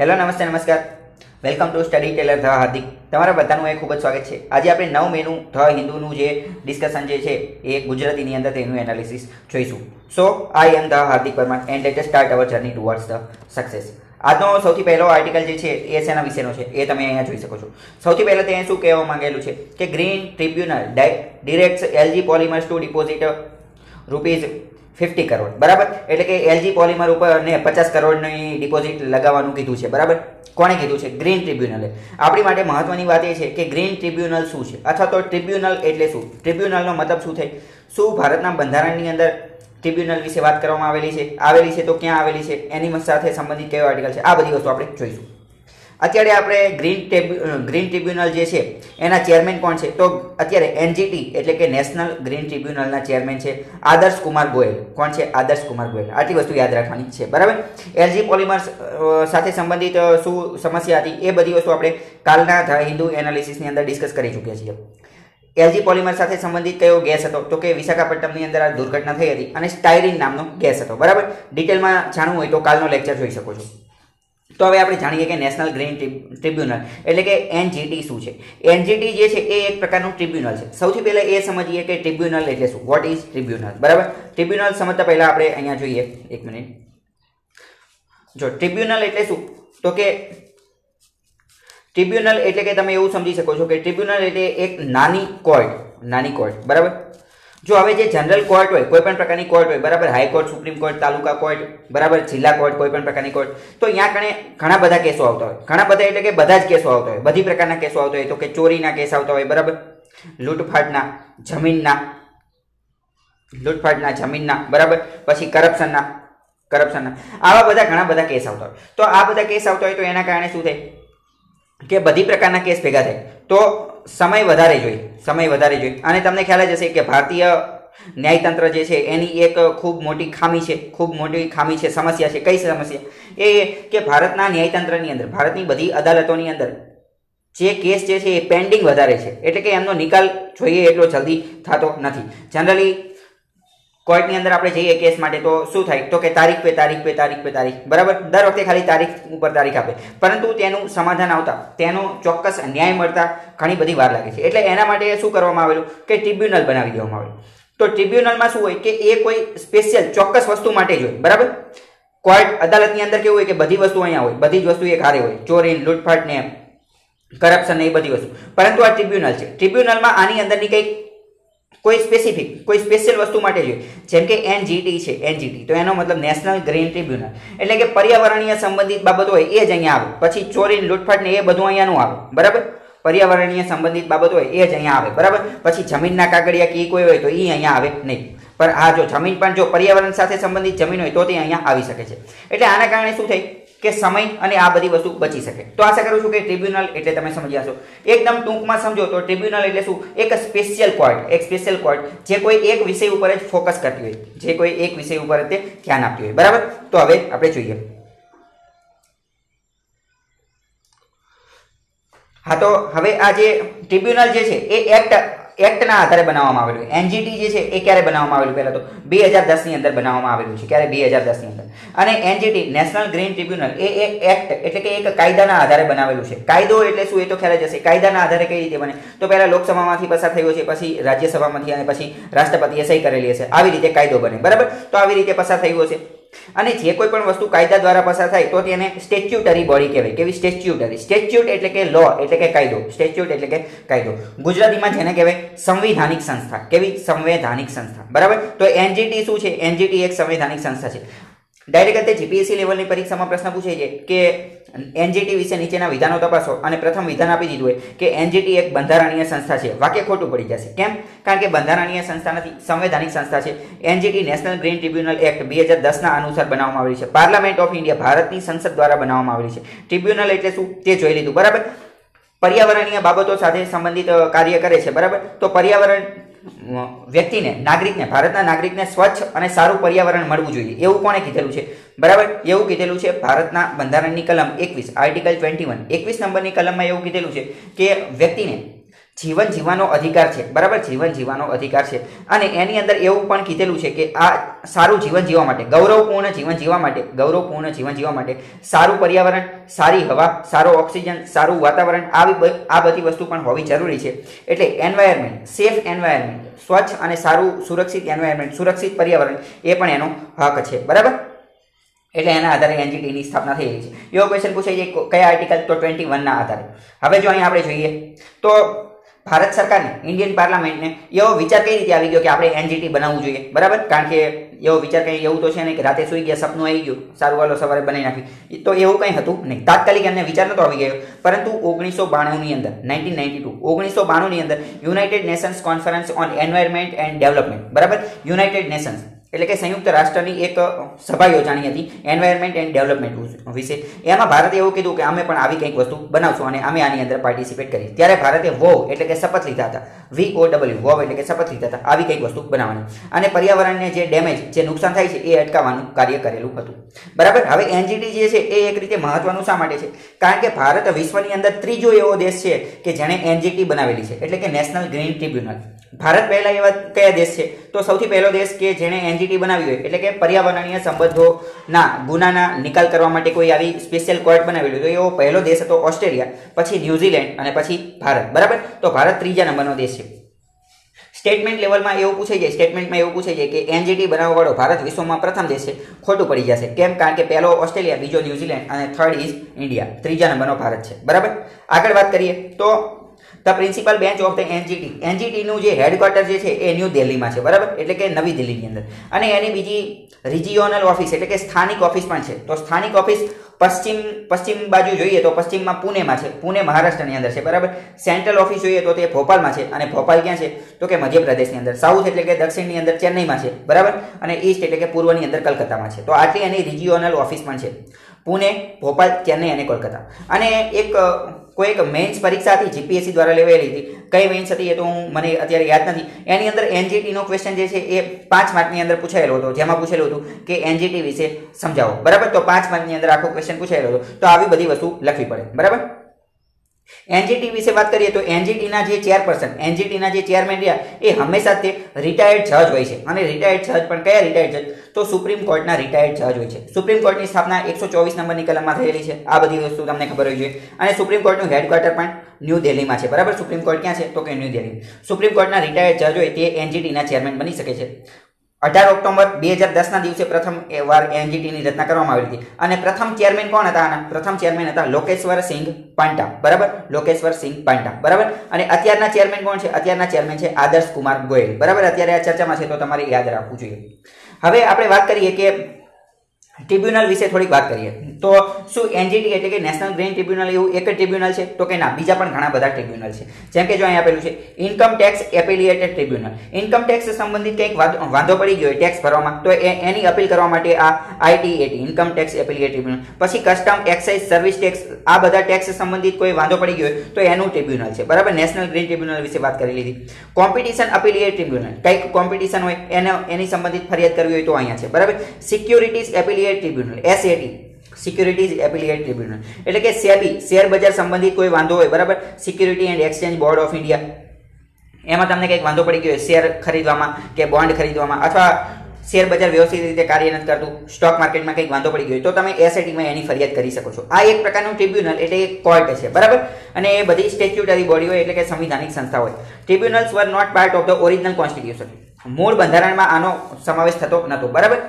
Hello નમસ્તે, નમસ્કાર. Welcome to study teller the Hardik તમારા બધાનું એ ખૂબ જ સ્વાગત છે. આજે આપણે નવ મેનું ધ હિન્દુનું જે ડિસ્કશન જે છે એ ગુજરાતીની અંદર તેનું એનાલિસિસ જોઈશું. So I am the Hardik Verma and let start our journey towards the success આજનો સૌથી પહેલો આર્ટિકલ જે છે એ શેના વિશેનો છે? એ તમે અહીંયા જોઈ શકો છો. સૌથી પહેલાં તે શું કહેવા માંગેલું છે? કે green tribunal direct LG polymers to deposit rupees fifty crore બરાબર? એટલે કે એલજી પોલિમર ઉપર ને પચાસ કરોડની ડિપોઝિટ લગાવવાનું કીધું છે. બરાબર? કોણે કીધું છે? ગ્રીન ટ્રિબ્યુનલે આપણી માટે મહત્વની વાત એ છે કે ગ્રીન ટ્રિબ્યુનલ શું છે? અથવા તો ટ્રિબ્યુનલ એટલે શું? ટ્રિબ્યુનલનો મતલબ શું થાય? શું ભારતના બંધારણની અંદર ટ્રિબ્યુનલ વિશે વાત કરવામાં આવેલી છે? આવેલી છે તો ક્યાં આવેલી છે? એની સાથે સંબંધિત કયો આર્ટિકલ છે? આ બધી વસ્તુ આપણે જોઈશું. અત્યારે આપણે ગ્રીન ગ્રીન ટ્રિબ્યુનલ જે છે, એના ચેરમેન કોણ છે? તો અત્યારે એનજીટી, એટલે કે નેશનલ ગ્રીન ટ્રિબ્યુનલના ચેરમેન છે આદર્શ કુમાર ગોયલ. કોણ છે? આદર્શ કુમાર ગોયલ. આટલી વસ્તુ યાદ રાખવાની છે. બરાબર? એલજી પોલિમર્સ સાથે સંબંધિત શું સમસ્યા હતી? એ બધી વસ્તુ આપણે કાલના હિન્દુ એનાલિસિસની અંદર ડિસ્કસ કરી ચૂક્યા છીએ. એલજી પોલિમર સાથે સંબંધિત કયો ગેસ હતો? તો કે વિશાખાપટ્ટનમની અંદર આ દુર્ઘટના થઈ હતી અને સ્ટાયરીન નામનો ગેસ હતો. બરાબર? ડિટેલમાં જાણવું હોય તો કાલનો લેક્ચર જોઈ શકો છો. તો હવે આપણે જાણીએ કે નેશનલ ગ્રીન ટ્રિબ્યુનલ એટલે કે એનજીટી શું છે? એનજીટી જે છે એ એક પ્રકારનું ટ્રિબ્યુનલ છે. સૌથી પહેલાં એ સમજીએ કે ટ્રિબ્યુનલ એટલે શું? What is tribunal? બરાબર? ટ્રિબ્યુનલ સમજતા પહેલાં આપણે અહીંયા જોઈએ. એક મિનિટ. જો ટ્રિબ્યુનલ એટલે શું? તો કે ટ્રિબ્યુનલ એટલે કે તમે એવું સમજી શકો છો કે ટ્રિબ્યુનલ એટલે એક નાની કોર્ટ નાની કોર્ટ બરાબર? જો હવે જે જનરલ કોર્ટ હોય, કોઈ પણ પ્રકારની કોર્ટ હોય, બરાબર high court supreme court taluka court બરાબર જિલ્લા કોર્ટ કોઈ પણ પ્રકારની કોર્ટ તો અહીંયા કણે ઘણા બધા કેસો આવતા હોય. ઘણા બધા એટલે કે બધા જ કેસો આવતા હોય. બધી પ્રકારના કેસો આવતા હોય. તો કે ચોરીના કેસ આવતા હોય, બરાબર? લૂંટફાટના, જમીનના લૂંટફાટના, જમીનના, બરાબર? પછી કરપ્શનના કરપ્શનના આવા બધા ઘણા બધા કેસ આવતા હોય. તો આ બધા કેસ આવતા હોય તો એના કારણે શું થાય? કે બધી પ્રકારના કેસ ભેગા થાય. તો સમય વધારે જોઈએ, સમય વધારે જોઈએ. અને તમને ખ્યાલ જ હશે કે ભારતીય ન્યાયતંત્ર જે છે, એની એક ખૂબ મોટી ખામી છે, ખૂબ મોટી ખામી છે, સમસ્યા છે. કઈ સમસ્યા? એ કે ભારતના ન્યાયતંત્રની અંદર, ભારતની બધી અદાલતોની અંદર જે કેસ જે છે, એ પેન્ડિંગ વધારે છે. એટલે કે એમનો નિકાલ જોઈએ એટલો જલ્દી થતો નથી. જનરલી કોર્ટની અંદર આપણે જઈએ કેસ માટે, તો શું થાય? તો કે તારીખ પે તારીખ પે તારીખ પે તારીખ. બરાબર? દર વખતે ખાલી તારીખ ઉપર તારીખ આપે. પરંતુ તેનું સમાધાન આવતા, તેનો ચોક્કસ ન્યાય મળતા ઘણી બધી વાર લાગે છે. એટલે એના માટે શું કરવામાં આવેલું? કે ટ્રિબ્યુનલ બનાવી દેવામાં આવેલું. તો ટ્રિબ્યુનલમાં શું હોય? કે એ કોઈ સ્પેશિયલ ચોક્કસ વસ્તુ માટે જ હોય. બરાબર? કોર્ટ અદાલતની અંદર કેવું હોય કે બધી વસ્તુ અહીંયા હોય. બધી જ વસ્તુ એક હારે હોય. ચોરી લૂંટફાટ ને કરપ્શન એ બધી વસ્તુ. પરંતુ આ ટ્રિબ્યુનલ છે. ટ્રિબ્યુનલમાં આની અંદરની કંઈક કોઈ સ્પેસિફિક કોઈ સ્પેશિયલ વસ્તુ માટે જોઈએ. જેમ કે એનજીટી છે એનજીટી તો એનો મતલબ નેશનલ ગ્રીન ટ્રિબ્યુનલ એટલે કે પર્યાવરણીય સંબંધિત બાબતો હોય એ જ અહીંયા આવે. પછી ચોરી લૂંટફાટ ને એ બધું અહીંયાનું આવે. બરાબર? પર્યાવરણીય સંબંધિત બાબત હોય એ જ અહીંયા આવે. બરાબર? પછી જમીનના કાગળિયા કે કોઈ હોય તો એ અહીંયા આવે નહીં. પણ આ જો જમીન પણ જો પર્યાવરણ સાથે સંબંધિત જમીન હોય તો તે અહીંયા આવી શકે છે. એટલે આના કારણે શું થાય કે સમય અને આ બધી વસ્તુ બચી શકે. તો આશા કરું છું કે ટ્રિબ્યુનલ એટલે તમે સમજ્યા છો એકદમ ટૂંકમાં સમજો તો ટ્રિબ્યુનલ એટલે શું? એક સ્પેશિયલ કોર્ટ એક સ્પેશિયલ કોર્ટ જે કોઈ એક વિષય ઉપર જ ફોકસ કરતી હોય. જે કોઈ એક વિષય ઉપર તે ધ્યાન આપતી હોય. બરાબર? તો હવે આપણે જોઈએ. હા તો હવે આ જે ટ્રિબ્યુનલ જે છે, એ એક્ટ એક્ટના આધારે બનાવવામાં આવેલું એનજીટી જે છે, એ ક્યારે બનાવવામાં આવેલું પહેલાં તો? બે હજાર દસની અંદર બનાવવામાં આવેલું છે. ક્યારે? બે હજાર દસની અંદર. અને એનજીટી નેશનલ ગ્રીન ટ્રિબ્યુનલ એ એક એક્ટ એટલે કે એક કાયદાના આધારે બનાવેલું છે. કાયદો એટલે શું એ તો ખ્યાલ જ હશે. કાયદાના આધારે કઈ રીતે બને? તો પહેલાં લોકસભામાંથી પસાર થયો છે, પછી રાજ્યસભામાંથી અને પછી રાષ્ટ્રપતિએ સહી કરેલી હશે. આવી રીતે કાયદો બને. બરાબર? તો આવી રીતે પસાર થયું હશે. અને જે કોઈ પણ વસ્તુ કાયદા દ્વારા પસાર થાય તો તેને સ્ટેચ્યુટરી બોડી કહેવાય. કેવી? સ્ટેચ્યુટરી. સ્ટેચ્યુટ એટલે કે લો એટલે કે કાયદો. સ્ટેચ્યુટ એટલે કે કાયદો. ગુજરાતીમાં જેને કહેવાય સંવિધાનિક સંસ્થા. કેવી? સંવૈધાનિક સંસ્થા. બરાબર? તો એનજીટી શું છે? એનજીટી એક સંવૈધાનિક સંસ્થા છે. ડાયરેક્ટ તે જીપીએસસી લેવલની પરીક્ષામાં પ્રશ્ન પૂછે છે કે એનજીટી વિશે નીચેના વિધાનો તપાસો અને પ્રથમ વિધાન આપી દીધું હોય કે એનજીટી એક બંધારણીય સંસ્થા છે. વાક્ય ખોટું પડી જશે. કેમ? કારણ કે બંધારણીય સંસ્થા નથી, સંવૈધાનિક સંસ્થા છે. NGT national green tribunal act બે હજાર દસના અનુસાર બનાવવામાં આવેલી છે. પાર્લામેન્ટ ઓફ ઇન્ડિયા ભારતની સંસદ દ્વારા બનાવવામાં આવેલી છે. ટ્રિબ્યુનલ એટલે શું? તે જોઈ લીધું. બરાબર? પર્યાવરણીય બાબતો સાથે સંબંધિત કાર્ય કરે છે. બરાબર? તો પર્યાવરણ વ્યક્તિને, નાગરિકને, ભારતના નાગરિકને સ્વચ્છ અને સારું પર્યાવરણ મળવું જોઈએ. એવું કોણે કીધેલું છે? બરાબર? એવું કીધેલું છે ભારતના બંધારણની કલમ એકવીસ આર્ટિકલ ટ્વેન્ટી વન એકવીસ નંબરની કલમમાં એવું કીધેલું છે કે વ્યક્તિને જીવન જીવવાનો અધિકાર છે. બરાબર? જીવન જીવવાનો અધિકાર છે. અને એની અંદર એવું પણ કીધેલું છે કે આ સારું જીવન જીવવા માટે, ગૌરવપૂર્ણ જીવન જીવવા માટે, ગૌરવપૂર્ણ જીવન જીવવા માટે સારું પર્યાવરણ, સારી હવા, સારો ઓક્સિજન, સારું વાતાવરણ આવી આ બધી વસ્તુ પણ હોવી જરૂરી છે. એટલે એન્વાયરમેન્ટ સેફ એન્વાયરમેન્ટ સ્વચ્છ અને સારું સુરક્ષિત એન્વાયરમેન્ટ સુરક્ષિત પર્યાવરણ એ પણ એનો હક છે. બરાબર? એટલે એના આધારે એનજીટીની સ્થાપના થઈ છે. એવો ક્વેશ્ચન પૂછાય છે કયા આર્ટિકલ તો ટ્વેન્ટી વનના આધારે. હવે જો અહીં આપણે જોઈએ, તો ભારત સરકારને ઇન્ડિયન પાર્લામેન્ટને એવો વિચાર કઈ રીતે આવી ગયો કે આપણે એનજીટી બનાવવું જોઈએ? બરાબર? કારણ કે એવો વિચાર કંઈ એવું તો છે નહીં કે રાતે સુઈ ગયા, સપનું આવી ગયું, સારું વાલો સવારે બનાવી નાખી. તો એવું કંઈ હતું નહીં. તાત્કાલિક એમને વિચાર નતો આવી ગયો. પરંતુ ઓગણીસો બાણુંની અંદર નાઇન્ટીન નાઇન્ટી ટુ ઓગણીસો બાણુંની અંદર united nations conference on environment and development બરાબર? યુનાઇટેડ નેશન્સ એટલે કે સંયુક્ત રાષ્ટ્રની એક સભા યોજાણી હતી એન્વાયરમેન્ટ એન્ડ ડેવલપમેન્ટ વિશે. એમાં ભારતે એવું કીધું કે અમે પણ આવી કંઈક વસ્તુ બનાવશું અને અમે આની અંદર પાર્ટિસિપેટ કરી ત્યારે ભારતે વોવ એટલે કે શપથ લીધા હતા. વી ઓ ડબલ્યુ વોવ એટલે કે શપથ લીધા હતા. આવી કંઈક વસ્તુ બનાવવાની. અને પર્યાવરણને જે ડેમેજ જે નુકસાન થાય છે, એ અટકાવવાનું કાર્ય કરેલું હતું. બરાબર? હવે એનજીટી જે છે, એ એક રીતે મહત્વનું શા માટે છે? કારણ કે ભારત વિશ્વની અંદર ત્રીજો એવો દેશ છે કે જેણે એનજીટી બનાવેલી છે. એટલે કે નેશનલ ગ્રીન ટ્રિબ્યુનલ ભારત પહેલા એવા કયા દેશ છે? તો સૌથી પહેલો દેશ કે જેણે એનજીટી બનાવી હોય, એટલે કે પર્યાવરણીય સંબંધોના ગુનાના નિકાલ કરવા માટે કોઈ આવી સ્પેશિયલ કોર્ટ બનાવેલું તો એવો પહેલો દેશ હતો ઓસ્ટ્રેલિયા, પછી ન્યુઝીલેન્ડ અને પછી ભારત. બરાબર? તો ભારત ત્રીજા નંબરનો દેશ છે. સ્ટેટમેન્ટ લેવલમાં એવું પૂછાઈ જાય સ્ટેટમેન્ટમાં એવું પૂછાઈ જાય કે એનજીટી બનાવવાવાળો ભારત વિશ્વમાં પ્રથમ દેશ છે, ખોટું પડી જશે. કેમ? કારણ કે પહેલો ઓસ્ટ્રેલિયા, બીજો ન્યુઝીલેન્ડ અને થર્ડ ઇઝ ઇન્ડિયા ત્રીજા નંબરનો ભારત છે. બરાબર? આગળ વાત કરીએ, તો the principal bench of the NGT એનજીટીનું જે હેડક્વાર્ટર જે છે, એ ન્યૂ દિલ્હીમાં છે, બરાબર? એટલે કે નવી દિલ્હીની અંદર. અને એની બીજી રિજિયોનલ ઓફિસ એટલે કે સ્થાનિક ઓફિસ પણ છે. તો સ્થાનિક ઓફિસ પશ્ચિમ પશ્ચિમ બાજુ જોઈએ તો પશ્ચિમમાં પુણેમાં છે. પુણે મહારાષ્ટ્રની અંદર છે, બરાબર? સેન્ટ્રલ ઓફિસ જોઈએ તો તે ભોપાલમાં છે. અને ભોપાલ ક્યાં છે? તો કે મધ્યપ્રદેશની અંદર. સાઉથ એટલે કે દક્ષિણની અંદર ચેન્નઈમાં છે, બરાબર? અને ઈસ્ટ એટલે કે પૂર્વની અંદર કલકત્તામાં છે. તો આટલી એની રિજિયોનલ ઓફિસ પણ છે. પુણે, ભોપાલ, ચેન્નઈ અને કોલકાતા. અને એક કોઈ એક મેન્સ પરીક્ષા હતી જીપીએસસી દ્વારા લેવાયેલી હતી. કઈ મેન્સ હતી એ તો હું મને અત્યારે યાદ નથી. એની અંદર એનજીટીનો ક્વેશ્ચન જે છે એ પાંચ માર્કની અંદર પૂછાયેલો હતો. જેમાં પૂછેલું હતું કે એનજીટી વિશે સમજાવો. બરાબર? તો પાંચ માર્કની અંદર આખો ક્વેશ્ચન પૂછાયેલો હતો. તો આવી બધી વસ્તુ લખવી પડે. બરાબર? એનજીટી વિશે વાત કરીએ તો એનજીટીના જે ચેરપર્સન, એનજીટીના જે ચેરમેન રહ્યા, એ હંમેશા તે રિટાયર્ડ જજ હોય છે. અને રિટાયર્ડ જજ પણ કયા રિટાયર્ડ જજ? તો સુપ્રીમ કોર્ટના રિટાયર્ડ જજ હોય છે. સુપ્રીમ કોર્ટની સ્થાપના એકસો ચોવીસ નંબરની કલમમાં થયેલી છે. આ બધી વસ્તુ તમને ખબર હોવી જોઈએ અને સુપ્રીમ કોર્ટનું હેડક્વાર્ટર પણ ન્યૂ દિલ્હીમાં છે. બરાબર? સુપ્રીમ કોર્ટ ક્યાં છે? તો કે ન્યૂ દિલ્હી. સુપ્રીમ કોર્ટના રિટાયર્ડ જજ હોય તે એનજીટીના ચેરમેન બની શકે છે. અઢાર ઓક્ટોબર બે હજાર દસના દિવસે પ્રથમ વાર એનજીટીની રચના કરવામાં આવી હતી. અને પ્રથમ ચેરમેન કોણ હતા? આના પ્રથમ ચેરમેન હતા લોકેશ્વર સિંઘ પાંટા બરાબર? લોકેશ્વર સિંઘ પાંટા બરાબર? અને અત્યારના ચેરમેન કોણ છે? અત્યારના ચેરમેન છે આદર્શ કુમાર ગોયલ. બરાબર? અત્યારે આ ચર્ચામાં છે તો તમારે યાદ રાખવું જોઈએ. હવે આપણે વાત કરીએ કે ટ્રિબ્યુનલ વિશે થોડીક વાત કરીએ. તો શું એનજીટી એટલે કે નેશનલ ગ્રીન ટ્રિબ્યુનલ એવું એક ટ્રિબ્યુનલ છે? તો કે ના, બીજા પણ ઘણા બધા ટ્રિબ્યુનલ છે. જેમ કે જો અહીં આપેલું છે income tax appellate tribunal income tax સંબંધિત કંઈક વાંધો પડી ગયો ટેક્સ ભરવામાં, તો એની અપીલ કરવા માટે આ ITAT income tax appellate tribunal પછી કસ્ટમ એક્સાઇઝ સર્વિસ ટેક્સ આ બધા ટેક્સ સંબંધિત કોઈ વાંધો પડી ગયો તો એનું ટ્રિબ્યુનલ છે. બરાબર? નેશનલ ગ્રીન ટ્રિબ્યુનલ વિશે વાત કરી લીધી. કોમ્પિટિશન અપિલિએટ ટ્રિબ્યુનલ કંઈક કોમ્પિટિશન હોય, એને, એની સંબંધિત ફરિયાદ કરવી હોય તો અહીંયા છે. બરાબર? Securities appellate tribunal SAT securities appellate tribunal એટલે કે સેબી શેર બજાર સંબંધિત કોઈ વાંધો હોય, બરાબર? Security and exchange board of India એમાં તમને કંઈક વાંધો પડી ગયો હોય, શેર ખરીદવામાં કે બોન્ડ ખરીદવામાં, અથવા શેર બજાર વ્યવસ્થિત રીતે કાર્ય નથી કરતું સ્ટોક માર્કેટમાં કંઈક વાંધો પડી ગયો તો તમે એસઆઈટીમાં એની ફરિયાદ કરી શકો છો. આ એક પ્રકારનું ટ્રિબ્યુનલ એટલે એક કોર્ટ છે, બરાબર? અને એ બધી સ્ટેચ્યુટરી બોડી હોય, એટલે કે સંવિધાનિક સંસ્થા હોય. Tribunals were not part of the original constitution મૂળ બંધારણમાં આનો સમાવેશ થતો નહોતો બરાબર?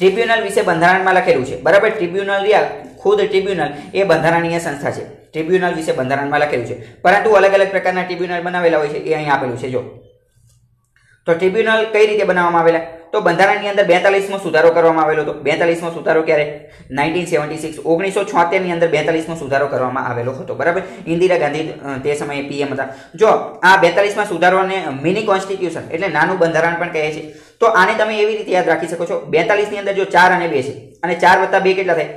ટ્રિબ્યુનલ વિશે બંધારણમાં લખેલું છે. બરાબર? ટ્રિબ્યુનલ ખુદ ટ્રિબ્યુનલ એ બંધારણીય સંસ્થા છે. ટ્રિબ્યુનલ વિશે બંધારણમાં લખેલું છે. પરંતુ અલગ અલગ પ્રકારના ટ્રિબ્યુનલ બનાવેલા હોય છે, એ અહીં આપેલું છે. જો તો ટ્રિબ્યુનલ કઈ રીતે બનાવવામાં આવેલા? તો બંધારણની અંદર બેતાલીસમો સુધારો કરવામાં આવેલો હતો. બેતાલીસમો સુધારો ક્યારે? નાઇન્ટીન સેવન્ટી સિક્સ ઓગણીસો છોતેરની અંદર બેતાલીસમો સુધારો કરવામાં આવેલો હતો. બરાબર? ઇન્દિરા ગાંધી તે સમયે પીએમ હતા. જો, આ બેતાલીસમાં સુધારોને મિની કોન્સ્ટિટ્યુશન એટલે નાનું બંધારણ પણ કહે છે. તો આને તમે એવી રીતે યાદ રાખી શકો છો. બેતાલીસની અંદર જો ચાર અને બે છે, અને ચાર વત્તા બે કેટલા થાય?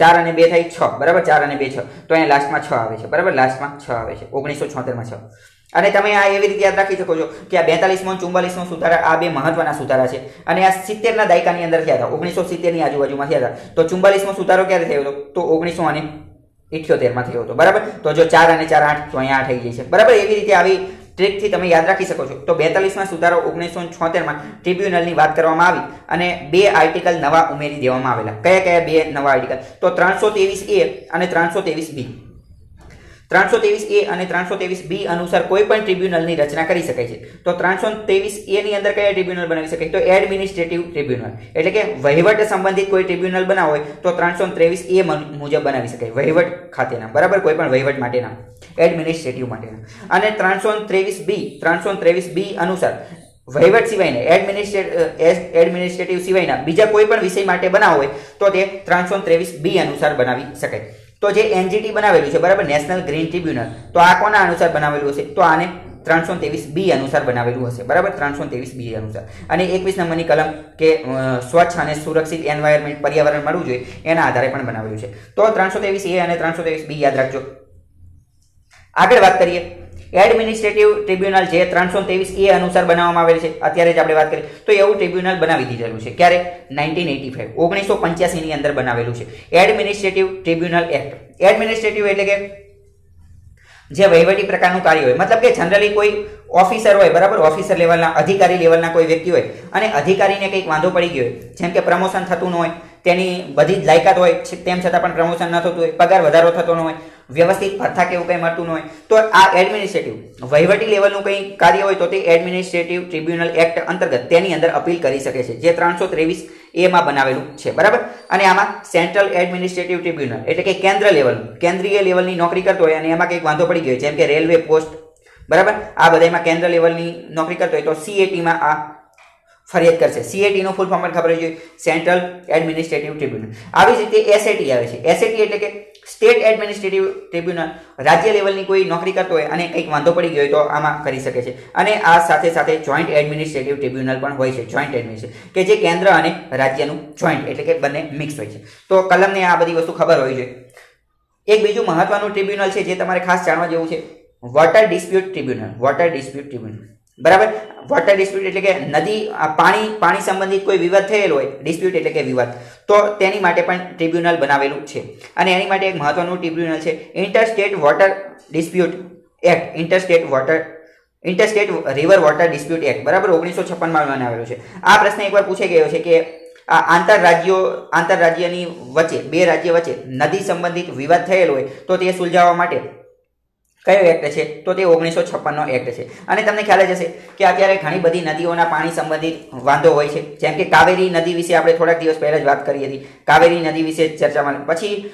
ચાર અને બે થાય છ. બરાબર? ચાર અને બે છ. તો અહીંયા લાસ્ટમાં છ આવે છે. બરાબર? લાસ્ટમાં છ આવે છે. ઓગણીસો છોતેરમાં છ. અને તમે આ એવી રીતે યાદ રાખી શકો છો કે આ બેતાલીસમો, ચુમ્બાલીસમો સુધારા આ બે મહત્વના સુધારા છે. અને આ સિત્તેરના દાયકાની અંદર થયા હતા, ઓગણીસો સિત્તેરની આજુબાજુમાં થયા હતા. તો ચુમ્બાલીસમો સુધારો ક્યારે થયો હતો? તો ઓગણીસો અને ઇઠ્યોતેરમાં થયો હતો, બરાબર? તો જો ચાર અને ચાર આઠ, તો અહીંયા થઈ જાય છે. બરાબર? એવી રીતે આવી ટ્રીકથી તમે યાદ રાખી શકો છો. તો બેતાલીસમાં સુધારો ઓગણીસો છોતેરમાં ટ્રિબ્યુનલની વાત કરવામાં આવી અને બે આર્ટિકલ નવા ઉમેરી દેવામાં આવેલા. કયા કયા બે નવા આર્ટિકલ? તો ત્રણસો ત્રેવીસ એ અને ત્રણસો ત્રેવીસ બી. ત્રણસો ત્રેવીસ એ અને ત્રણસો ત્રેવીસ બી અનુસાર કોઈ પણ ટ્રિબ્યુનલની રચના કરી શકાય છે. તો ત્રણસો ત્રેવીસ એની અંદર કયા ટ્રિબ્યુનલ બનાવી શકાય? તો એડમિનિસ્ટ્રેટિવ ટ્રિબ્યુનલ. એટલે કે વહીવટ સંબંધિત કોઈ ટ્રિબ્યુનલ બનાવો હોય, તો ત્રણસો ત્રેવીસ એ મુજબ બનાવી શકાય. વહીવટ ખાતેના. બરાબર? કોઈ પણ વહીવટ માટેના. એડમિનિસ્ટ્રેટિવ માટેના. અને ત્રણસો ત્રેવીસ બી, ત્રણસો ત્રેવીસ બી અનુસાર વહીવટ સિવાયના એડમિનિસ્ટ્રેટ એડમિનિસ્ટ્રેટિવ સિવાયના બીજા કોઈ પણ વિષય માટે બનાવવો હોય, તો તે ત્રણસો ત્રેવીસ બી અનુસાર બનાવી શકાય. તો જે એનજીટી બનાવેલું છે, બરાબર? નેશનલ ગ્રીન ટ્રિબ્યુનલ તો આ કોના અનુસાર બનાવેલું હશે? તો આને ત્રણસો ત્રેવીસ બી અનુસાર બનાવેલું હશે, બરાબર? ત્રણસો ત્રેવીસ બી અનુસાર. અને એકવીસ નંબરની કલમ કે સ્વચ્છ અને સુરક્ષિત એન્વાયરમેન્ટ પર્યાવરણ મળવું જોઈએ, એના આધારે પણ બનાવેલું છે. તો ત્રણસો ત્રેવીસ એ અને ત્રણસો ત્રેવીસ બી યાદ રાખજો. આગળ વાત કરીએ. એડમિનિસ્ટ્રેટિવ ટ્રિબ્યુનલ જે ત્રણસો ત્રેવીસ એ અનુસાર બનાવવામાં આવેલ છે. અત્યારે જ આપણે વાત કરીએ. તો એવું ટ્રિબ્યુનલ બનાવી દીધેલું છે. ક્યારે? નાઇન્ટીન એટી ફાઈવ ઓગણીસો પંચ્યાસીની અંદર બનાવેલું છે. એડમિનિસ્ટ્રેટિવ ટ્રિબ્યુનલ એક્ટ એડમિનિસ્ટ્રેટિવ એટલે કે જે વહીવટી પ્રકારનું કાર્ય હોય. મતલબ કે જનરલી કોઈ ઓફિસર હોય, બરાબર? ઓફિસર લેવલના અધિકારી લેવલના કોઈ વ્યક્તિ હોય અને અધિકારીને કંઈક વાંધો પડી ગયો હોય, જેમ કે પ્રમોશન થતું ન હોય, તેની બધી જ લાયકાત હોય, તેમ છતાં પણ પ્રમોશન ન થતું હોય, પગાર વધારો થતો ન હોય વ્યવસ્થિત ભથ્થા કે એવું કંઈ મળતું ન હોય. તો આ એડમિનિસ્ટ્રેટિવ વહીવટી લેવલનું કંઈ કાર્ય હોય તો તે એડમિનિસ્ટ્રેટિવ ટ્રિબ્યુનલ એક્ટ અંતર્ગત તેની અંદર અપીલ કરી શકે છે, જે ત્રણસો ત્રેવીસ એમાં બનાવેલું છે, બરાબર? અને આમાં સેન્ટ્રલ એડમિનિસ્ટ્રેટિવ ટ્રિબ્યુનલ એટલે કે કેન્દ્ર લેવલ, કેન્દ્રીય લેવલની નોકરી કરતો હોય અને એમાં કંઈક વાંધો પડી ગયો, જેમ કે રેલવે પોસ્ટ બરાબર? આ બધામાં કેન્દ્ર લેવલની નોકરી કરતો હોય તો સીએટીમાં આ ફરિયાદ કરશે. સીએટીનો ફૂલ ફોર્મ ખબર ખબર જોઈએ. સેન્ટ્રલ એડમિનિસ્ટ્રેટિવ ટ્રિબ્યુનલ આવી જ રીતે એસએટી આવે છે. એસએટી એટલે કે સ્ટેટ એડમિનિસ્ટ્રેટિવ ટ્રિબ્યુનલ રાજ્ય લેવલની કોઈ નોકરી કરતો હોય અને કંઈક વાંધો પડી ગયો હોય તો આમાં કરી શકે છે. અને આ સાથે સાથે જોઈન્ટ એડમિનિસ્ટ્રેટિવ ટ્રિબ્યુનલ પણ હોય છે. જોઈન્ટ એડમિનિસ્ટ્રેટિવ કે જે કેન્દ્ર અને રાજ્યનું જોઈન્ટ એટલે કે બંને મિક્સ હોય છે. તો કલમને આ બધી વસ્તુ ખબર હોવી જોઈએ. એક બીજું મહત્વનું ટ્રિબ્યુનલ છે જે તમારે ખાસ જાણવા જેવું છે. Water dispute tribunal water dispute tribunal બરાબર? વોટર ડિસ્પ્યુટ એટલે કે નદી પાણી પાણી સંબંધિત કોઈ વિવાદ થયેલો હોય ડિસ્પ્યુટ એટલે કે વિવાદ. તો તેની માટે પણ ટ્રિબ્યુનલ બનાવેલું છે. અને એની માટે એક મહત્વનું ટ્રિબ્યુનલ છે interstate water dispute act interstate water interstate river water dispute act બરાબર? ઓગણીસો છપ્પનમાં બનાવેલું છે. આ પ્રશ્ન એકવાર પૂછાઈ ગયો છે કે આ આંતરરાજ્યો, આંતરરાજ્યની વચ્ચે, બે રાજ્ય વચ્ચે નદી સંબંધિત વિવાદ થયેલો હોય, તો તે સુલઝાવવા માટે કયો એક્ટ છે? તો તે ઓગણીસો છપ્પનનો એક્ટ છે. અને તમને ખ્યાલ જ હશે કે અત્યારે ઘણી બધી નદીઓના પાણી સંબંધિત વાંધો હોય છે. જેમ કે કાવેરી નદી વિશે આપણે થોડાક દિવસ પહેલાં જ વાત કરી હતી. કાવેરી નદી વિશે ચર્ચામાં પછી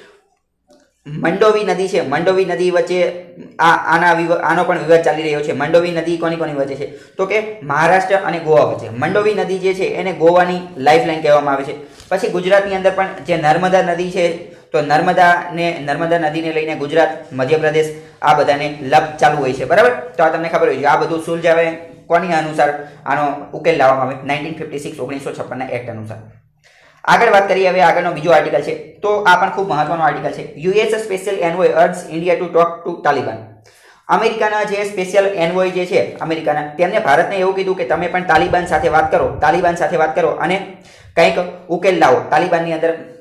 મંડોવી નદી છે. મંડોવી નદી વચ્ચે આ, આના આનો પણ વિવાદ ચાલી રહ્યો છે. મંડોવી નદી કોની કોની વચ્ચે છે? તો કે મહારાષ્ટ્ર અને ગોવા વચ્ચે. મંડોવી નદી જે છે, એને ગોવાની લાઇફલાઇન કહેવામાં આવે છે. પછી ગુજરાતની અંદર પણ જે નર્મદા નદી છે તો નર્મદાને, નર્મદા નદીને લઈને ગુજરાત, મધ્યપ્રદેશ, આ બધાને લપ ચાલુ હોય છે. બરાબર? તો આ તમને ખબર હોય છે. આ બધું સુલઝાવે કોની અનુસાર આનો ઉકેલ લાવવામાં આવે? નાઇન્ટીન ફિફ્ટી સિક્સ, ઓગણીસો છપ્પનના એક્ટ અનુસાર. આગળ વાત કરીએ હવે આગળનો બીજો આર્ટિકલ છે. તો આ પણ ખૂબ મહત્વનો આર્ટિકલ છે. US special envoy earth India to talk to Taliban. અમેરિકાના જે સ્પેશિયલ એનવોય જે છે, અમેરિકાના, તેમને ભારતને એવું કીધું કે તમે પણ તાલિબાન સાથે વાત કરો, તાલિબાન સાથે વાત કરો અને કંઈક ઉકેલ લાવો. તાલિબાનની અંદર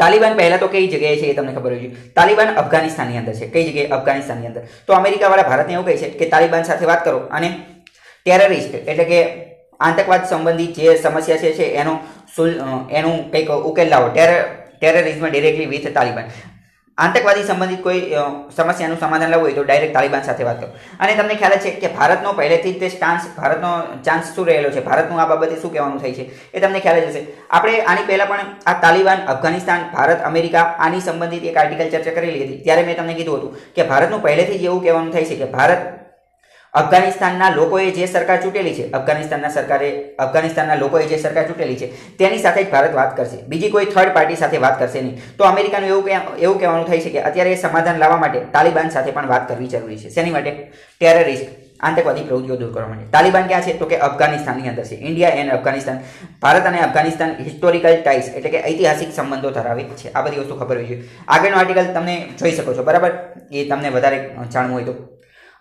તાલિબાન પહેલા તો કઈ જગ્યાએ છે એ તમને ખબર હોય છે. તાલિબાન અફઘાનિસ્તાનની અંદર છે. કઈ જગ્યાએ? અફઘાનિસ્તાનની અંદર. તો અમેરિકાવાળા ભારતને એવું કહે છે કે તાલિબાન સાથે વાત કરો અને ટેરરિસ્ટ એટલે કે આતંકવાદ સંબંધિત જે સમસ્યા છે એનો એનું કંઈક ઉકેલ લાવો. Terror terrorism directly with Taliban આતંકવાદી સંબંધિત કોઈ સમસ્યાનું સમાધાન લાવવું હોય તો ડાયરેક્ટ તાલિબાન સાથે વાત કરો. અને તમને ખ્યાલ છે કે ભારતનો પહેલેથી જ તે સ્ટાન્સ ભારતનો ચાન્સ શું રહેલો છે? ભારતનું આ બાબતે શું કહેવાનું થાય છે? એ તમને ખ્યાલ જ હશે. આપણે આની પહેલાં પણ આ તાલિબાન, અફઘાનિસ્તાન, ભારત, અમેરિકા આની સંબંધિત એક આર્ટિકલ ચર્ચા કરેલી હતી. ત્યારે મેં તમને કીધું હતું કે ભારતનું પહેલેથી જ એવું કહેવાનું થાય છે કે ભારત અફઘાનિસ્તાનના લોકોએ જે સરકાર ચૂંટેલી છે, અફઘાનિસ્તાનના સરકારે, અફઘાનિસ્તાનના લોકોએ જે સરકાર ચૂંટેલી છે, તેની સાથે જ ભારત વાત કરશે. બીજી કોઈ થર્ડ પાર્ટી સાથે વાત કરશે નહીં. તો અમેરિકાનું એવું એવું કહેવાનું થઈ છે કે અત્યારે સમાધાન લાવવા માટે તાલિબાન સાથે પણ વાત કરવી જરૂરી છે. શેની માટે? ટેરરિસ્ટ આતંકવાદી પ્રવૃત્તિઓ દૂર કરવા માટે. તાલિબાન ક્યાં છે? તો કે અફઘાનિસ્તાનની અંદર છે. ઇન્ડિયા એન્ડ અફઘાનિસ્તાન ભારત અને અફઘાનિસ્તાન હિસ્ટોરિકલ ટાઈસ એટલે કે ઐતિહાસિક સંબંધો ધરાવે છે. આ બધી વસ્તુ ખબર હોય છે આગળનો આર્ટિકલ તમે જોઈ શકો છો. બરાબર? એ તમને વધારે જાણવું હોય તો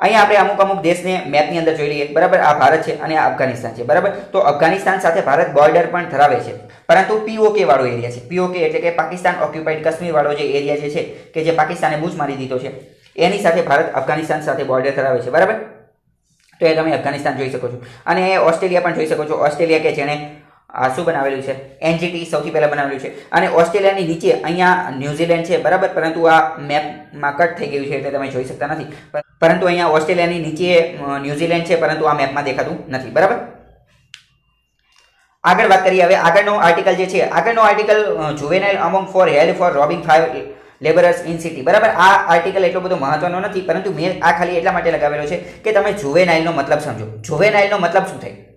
અહીંયા આપણે અમુક અમુક દેશને મેપની અંદર જોઈ લઈએ. બરાબર? આ ભારત છે અને આ અફઘાનિસ્તાન છે. બરાબર? તો અફઘાનિસ્તાન સાથે ભારત બોર્ડર પણ ધરાવે છે. પરંતુ પીઓકે વાળો એરિયા છે. પીઓકે એટલે કે પાકિસ્તાન ઓક્યુપાઈડ કાશ્મીર વાળો જે એરિયા છે, કે જે પાકિસ્તાને બૂજ મારી દીધો છે. એની સાથે ભારત અફઘાનિસ્તાન સાથે બોર્ડર ધરાવે છે. બરાબર? તો એ તમે અફઘાનિસ્તાન જોઈ શકો છો. અને ઓસ્ટ્રેલિયા પણ જોઈ શકો છો. ઓસ્ટ્રેલિયા કે જેણે આ શું બનાવેલું છે? એનજીટી સૌથી પહેલાં બનાવેલું છે. અને ઓસ્ટ્રેલિયાની નીચે અહીંયા ન્યુઝીલેન્ડ છે, બરાબર? પરંતુ આ મેપમાં કટ થઈ ગયું છે એટલે તમે જોઈ શકતા નથી. પરંતુ અહીંયા ઓસ્ટ્રેલિયાની નીચે ન્યુઝીલેન્ડ છે, પરંતુ આ મેપમાં દેખાતું નથી, બરાબર? આગળ વાત કરીએ હવે આગળનો આર્ટિકલ જે છે. આગળનો article juvenile among four help for robbing five labourers in city બરાબર? આ આર્ટિકલ એટલો બધો મહત્વનો નથી, પરંતુ મેં આ ખાલી એટલા માટે લગાવેલો છે કે તમે જુવેનાઇલનો મતલબ સમજો. જુવેનાઇલનો મતલબ શું થાય?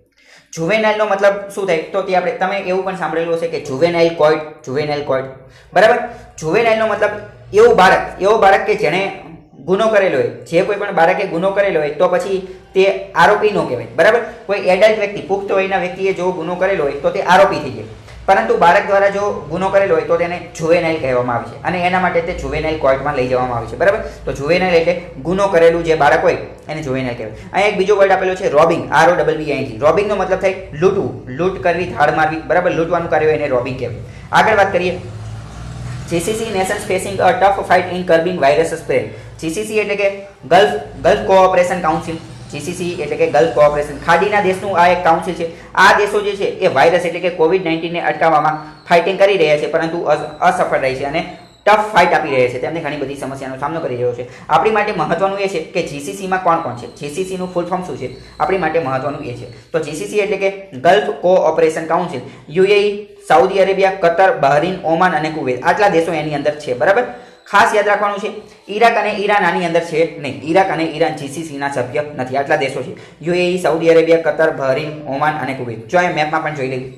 જુવેનાઇલનો મતલબ શું થાય? તો તે આપણે, તમે એવું પણ સાંભળેલું હશે કે જુવેનાઇલ કોઇટ જુવેનાઇલ કોઇટ બરાબર? જુવેનાઇલનો મતલબ એવું બાળક, એવો બાળક કે જેણે ગુનો કરેલો હોય, જે કોઈ પણ બાળકે ગુનો કરેલો હોય, તો પછી તે આરોપી ન કહેવાય. બરાબર? કોઈ એડલ્ટ વ્યક્તિ, પુખ્ત વયના વ્યક્તિએ જો ગુનો કરેલો હોય, તો તે આરોપી થઈ જાય. પરંતુ બાળક દ્વારા જો ગુનો કરેલો હોય તો તેને જુવેનાઇલ કહેવામાં આવે છે. અને એના માટે તે જુવેનાઇલ કોર્ટમાં લઈ જવામાં આવે છે. બરાબર? તો જુવેનાઇલ એટલે ગુનો કરેલું જે બાળક હોય, એને જુવેનાઇલ કહેવાય. અહીંયા એક બીજો વર્ડ આપેલો છે robbing R O double B I G રોબિંગનો મતલબ થાય લૂંટવું. લૂંટ કરવી, ધાડ મારવી. બરાબર? લૂંટવાનું કાર્ય એને રોબિંગ કહેવાય. આગળ વાત કરીએ. GCC nations facing a tough fight in curbing virus spread GCC એટલે કે gulf gulf cooperation council GCC એટલે કે ગલ્ફ કોઓપરેશન ખાડીના દેશનું આ એક કાઉન્સિલ છે. આ દેશો જે છે એ વાયરસ એટલે કે કોવિડ નાઇન્ટીનને અટકાવવામાં ફાઇટિંગ કરી રહ્યા છે, પરંતુ અસફળ રહી છે અને ટફ ફાઇટ આપી રહ્યા છે. તેમને ઘણી બધી સમસ્યાનો સામનો કરી રહ્યો છે. આપણી માટે મહત્વનું એ છે કે જીસીસીમાં કોણ કોણ છે? જીસીસીનું ફૂલ ફોર્મ શું છે? આપણી માટે મહત્વનું એ છે. તો જીસીસી એટલે કે gulf cooperation council UAE, Saudi Arabia, Qatar, Bahrain, Oman અને કુવેત. આટલા દેશો એની અંદર છે. બરાબર? ખાસ યાદ રાખવાનું છે, ઈરાક અને ઈરાન આની અંદર છે નહીં. ઈરાક અને ઈરાન જીસીસીના સભ્ય નથી. આટલા દેશો છે. UAE, Saudi Arabia, Qatar, Bahrain, Oman અને કુવૈત. જો એ મેપમાં પણ જોઈ લઈએ.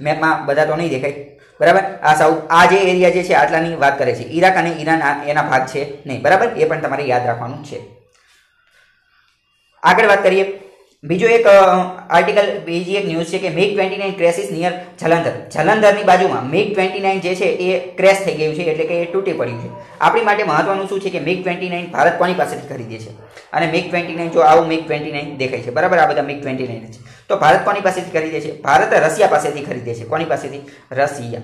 મેપમાં બધા તો નહીં દેખાય. બરાબર? આ સાઉથ આ જે એરિયા જે છે, આટલાની વાત કરે છે. ઈરાક અને ઈરાન એના ભાગ છે નહીં. બરાબર? એ પણ તમારે યાદ રાખવાનું છે. આગળ વાત કરીએ. બીજો એક આર્ટિકલ બીજી એક ન્યૂઝ છે કે MiG twenty nine crashes near Jalandhar. જલંધરની બાજુમાં મિગ ટ્વેન્ટી નાઇન જે છે એ ક્રેશ થઈ ગયું છે એટલે કે એ તૂટી પડ્યું છે. આપણી માટે મહત્વનું શું છે કે મિગ ટ્વેન્ટી નાઇન ભારત કોની પાસેથી ખરીદે છે? અને મિગ ટ્વેન્ટી નાઇન જો આવું મિગ ટ્વેન્ટી નાઇન દેખાય છે. બરાબર, આ બધા મિગ ટ્વેન્ટી નાઇન છે. તો ભારત કોની પાસેથી ખરીદે છે? ભારત રશિયા પાસેથી ખરીદે છે. કોની પાસેથી? રશિયા.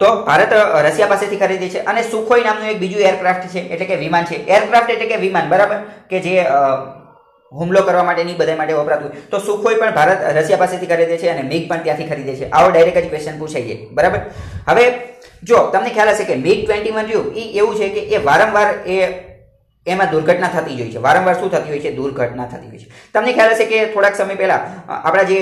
તો ભારત રશિયા પાસેથી ખરીદે છે અને સુખોઈ નામનું એક બીજું એરક્રાફ્ટ છે, એટલે કે વિમાન છે. એરક્રાફ્ટ એટલે કે વિમાન, બરાબર? કે જે હુમલો કરવા માટેની બધા માટે વપરાતું તો સુખોઈ પણ ભારત, રશિયા પાસેથી ખરીદે છે અને મિગ પણ ત્યાંથી ખરીદે છે. આવો ડાયરેક્ટ જ ક્વેશ્ચન પૂછાઈ જાય બરાબર? હવે, જો, તમને ખ્યાલ હશે કે મિગ ટ્વેન્ટી વન રહ્યું એ એવું છે કે એ વારંવાર એ એમાં દુર્ઘટના થતી હોય છે. વારંવાર શું થતી હોય છે? દુર્ઘટના થતી હોય છે. તમને ખ્યાલ હશે કે થોડાક સમય પહેલા આપણા જે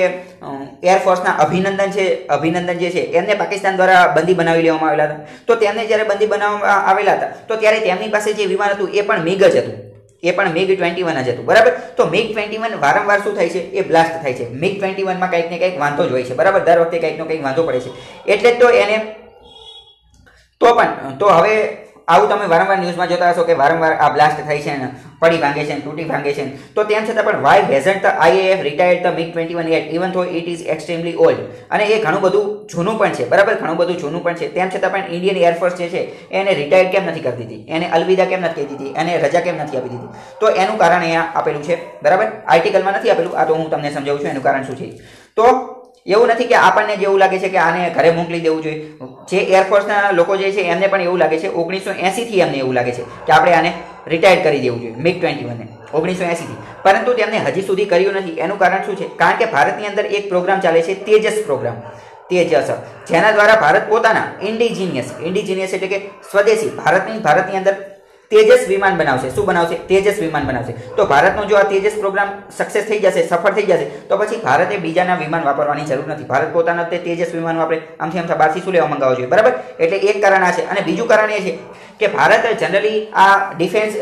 એરફોર્સના અભિનંદન છે, અભિનંદન જે છે, એમને પાકિસ્તાન દ્વારા બંદી બનાવી લેવામાં આવેલા હતા. તો તેમને જ્યારે બંદી બનાવવામાં આવેલા હતા, તો ત્યારે તેમની પાસે જે વિમાન હતું, એ પણ મિગ જ હતું. એ પણ મિગ ટ્વેન્ટી વન જ હતું. બરાબર? તો મિગ ટ્વેન્ટી વન વારંવાર શું થાય છે? એ બ્લાસ્ટ થાય છે. મિગ ટ્વેન્ટી વનમાં કંઈક ને કંઈક વાંધો જ હોય છે. બરાબર? દર વખતે કંઈક નો કંઈક વાંધો પડે છે. એટલે તો એને, તો પણ, તો હવે આવું તમે વારંવાર ન્યૂઝમાં જોતા હશો કે વારંવાર આ બ્લાસ્ટ થાય છે ને, પડી ભાંગે છે તૂટી ભાંગે છે તો તેમ છતાં પણ why hasn't the IAF retired the MiG twenty one at even though it is extremely old અને એ ઘણું બધું જૂનું પણ છે, બરાબર? ઘણું બધું જૂનું પણ છે. તેમ છતાં પણ ઇન્ડિયન એરફોર્સ જે છે, એને રિટાયર્ડ કેમ નથી કરી દીધી? એને અલવિદા કેમ નથી કહી દીધી? એને રજા કેમ નથી આપી દીધી? તો એનું કારણ અહીંયા આપેલું છે, બરાબર? આર્ટિકલમાં નથી આપેલું. આ તો હું તમને સમજાવું છું એનું કારણ શું છે. તો એવું નથી કે આપણને જેવું લાગે છે કે આને ઘરે મોકલી દેવું જોઈએ. જે એરફોર્સના લોકો જે છે, એમને પણ એવું લાગે છે, ઓગણીસો એંસીથી એમને એવું લાગે છે કે આપણે આને રિટાયર કરી દેવું જોઈએ મિગ ટ્વેન્ટી વનને ઓગણીસો એંસીથી પરંતુ તેમને હજી સુધી કર્યું નથી. એનું કારણ શું છે? કારણ કે ભારતની અંદર એક પ્રોગ્રામ ચાલે છે, તેજસ પ્રોગ્રામ તેજસ. જેના દ્વારા ભારત પોતાના ઇન્ડિજિનિયસ ઇન્ડિજિનિયસ એટલે કે સ્વદેશી, ભારતની ભારતની અંદર તેજસ વિમાન બનાવશે. શું બનાવશે? તેજસ વિમાન બનાવશે. તો ભારતનો જો આ તેજસ પ્રોગ્રામ સક્સેસ થઈ જશે, સફળ થઈ જશે, તો પછી ભારતે બીજાના વિમાન વાપરવાની જરૂર નથી. ભારત પોતાના તે તેજસ વિમાન વાપરે. આમથી આમ બહારથી શું લેવા મંગાવવો જોઈએ? બરાબર? એટલે એક કારણ આ છે. અને બીજું કારણ એ છે કે ભારત જનરલી આ ડિફેન્સ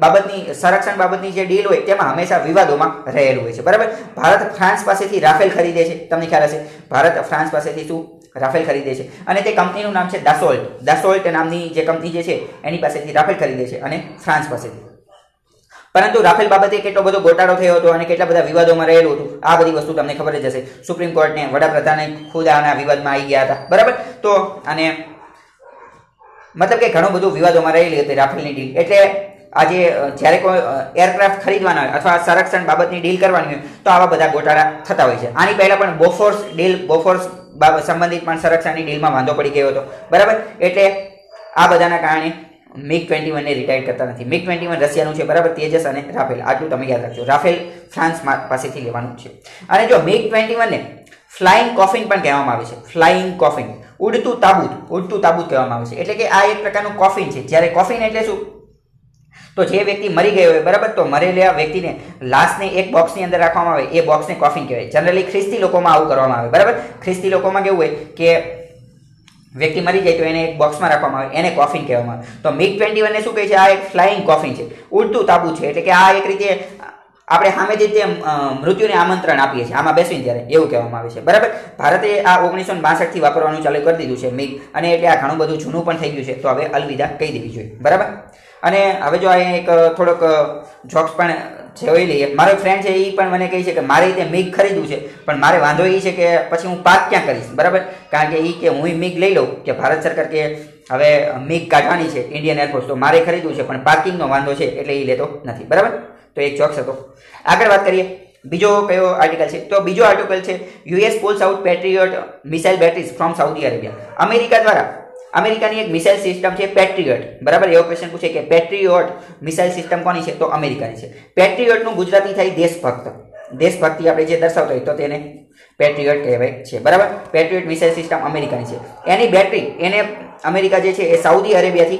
બાબતની, સંરક્ષણ બાબતની જે ડીલ હોય તેમાં હંમેશા વિવાદોમાં રહેલું હોય છે. બરાબર? ભારત ફ્રાન્સ પાસેથી રાફેલ ખરીદે છે. તમને ખ્યાલ હશે? ભારત ફ્રાન્સ પાસેથી શું રાફેલ ખરીદે છે. અને તે કંપનીનું નામ છે દાસોલ્ટ દાસોલ્ટ નામની જે કંપની જે છે, એની પાસેથી રાફેલ ખરીદે છે અને ફ્રાન્સ પાસેથી. પરંતુ રાફેલ બાબતે કેટલો બધો ગોટાળો થયો હતો અને કેટલા બધા વિવાદોમાં રહેલું હતું, આ બધી વસ્તુ તમને ખબર જ હશે. સુપ્રીમ કોર્ટને વડાપ્રધાને ખુદ આના વિવાદમાં આવી ગયા હતા. બરાબર? તો અને મતલબ કે ઘણું બધું વિવાદોમાં રહેલી હતી રાફેલની ડીલ એટલે આજે જ્યારે કોઈ એરક્રાફ્ટ ખરીદવાના હોય અથવા સંરક્ષણ બાબતની ડીલ કરવાની હોય, તો આવા બધા ગોટાળા થતા હોય છે. આની પહેલાં પણ બોફોર્સ ડીલ બોફોર્સ બાબત સંબંધિત પણ સંરક્ષણની ડીલમાં વાંધો પડી ગયો હતો. બરાબર? એટલે આ બધાના કારણે મિગ ટ્વેન્ટી વનને રિટાયર કરતા નથી. મિગ ટ્વેન્ટી વન રશિયાનું છે, બરાબર? તેજસ અને રાફેલ. આટલું તમે યાદ રાખજો. રાફેલ ફ્રાન્સ પાસેથી લેવાનું છે. અને જો મિગ ટ્વેન્ટી વનને ફ્લાઇંગ કોફિન પણ કહેવામાં આવે છે. ફ્લાઇંગ કોફિન ઉડતું તાબૂત. ઉડતું તાબૂત કહેવામાં આવે છે. એટલે કે આ એક પ્રકારનું કોફિન છે. જ્યારે કોફિન એટલે શું? તો જે વ્યક્તિ મરી ગયો હોય, બરાબર? તો મરેલા વ્યક્તિને લાશને એક બોક્સની અંદર રાખવામાં આવે, એ બોક્સને કોફિન કહેવાય. જનરલી ખ્રિસ્તી લોકોમાં આવું કરવામાં આવે, બરાબર? ખ્રિસ્તી લોકોમાં કેવું હોય કે વ્યક્તિ મરી જાય તો એને એક બોક્સમાં રાખવામાં આવે, એને કોફિન કહેવામાં આવે. તો મિગ ટ્વેન્ટી વનને શું કહે છે? આ એક ફ્લાઇંગ કોફિન છે. ઉડતું તાબુ છે, એટલે કે આ એક રીતે આપણે સામેથી તે મૃત્યુને આમંત્રણ આપીએ છીએ, આમાં બેસીને ત્યારે એવું કહેવામાં આવે છે. બરાબર? ભારતે આ ઓગણીસો બાસઠથી વાપરવાનું ચાલુ કરી દીધું છે, મિગ. અને એટલે આ ઘણું બધું જૂનું પણ થઈ ગયું છે, તો હવે અલવિદા કહી દેવી જોઈએ. બરાબર? અને હવે જો અહીં એક થોડોક જોક્સ પણ જોઈ લઈએ. મારો ફ્રેન્ડ છે એ પણ મને કહે છે કે મારે રીતે મિગ ખરીદવું છે, પણ મારે વાંધો એ છે કે પછી હું પાક ક્યાં કરીશ? બરાબર? કારણ કે એ કે હું મિગ લઈ લઉં, કે ભારત સરકાર કે હવે મિગ કાઢવાની છે ઇન્ડિયન એરફોર્સ તો મારે ખરીદવું છે, પણ પાર્કિંગનો વાંધો છે, એટલે એ લેતો નથી. બરાબર? તો એક જોક્સ હતો. આગળ વાત કરીએ. બીજો કયો આર્ટિકલ છે? તો બીજો આર્ટિકલ છે US pulls out patriot missile batteries from Saudi Arabia America દ્વારા, અમેરિકાની એક મિસાઇલ સિસ્ટમ છે પેટ્રિયોટ બરાબર? એવો ક્વેશ્ચન પૂછે કે પેટ્રિયોટ મિસાઇલ સિસ્ટમ કોની છે? તો અમેરિકાની છે. પેટ્રિયોટનું ગુજરાતી થાય દેશભક્ત. દેશભક્તિ આપણે જે દર્શાવતો હોય તો તેને પેટ્રિયોટ કહેવાય છે. બરાબર? પેટ્રિયોટ મિસાઇલ સિસ્ટમ અમેરિકાની છે. એની બેટરી એને અમેરિકા જે છે, એ સાઉદી અરેબિયાથી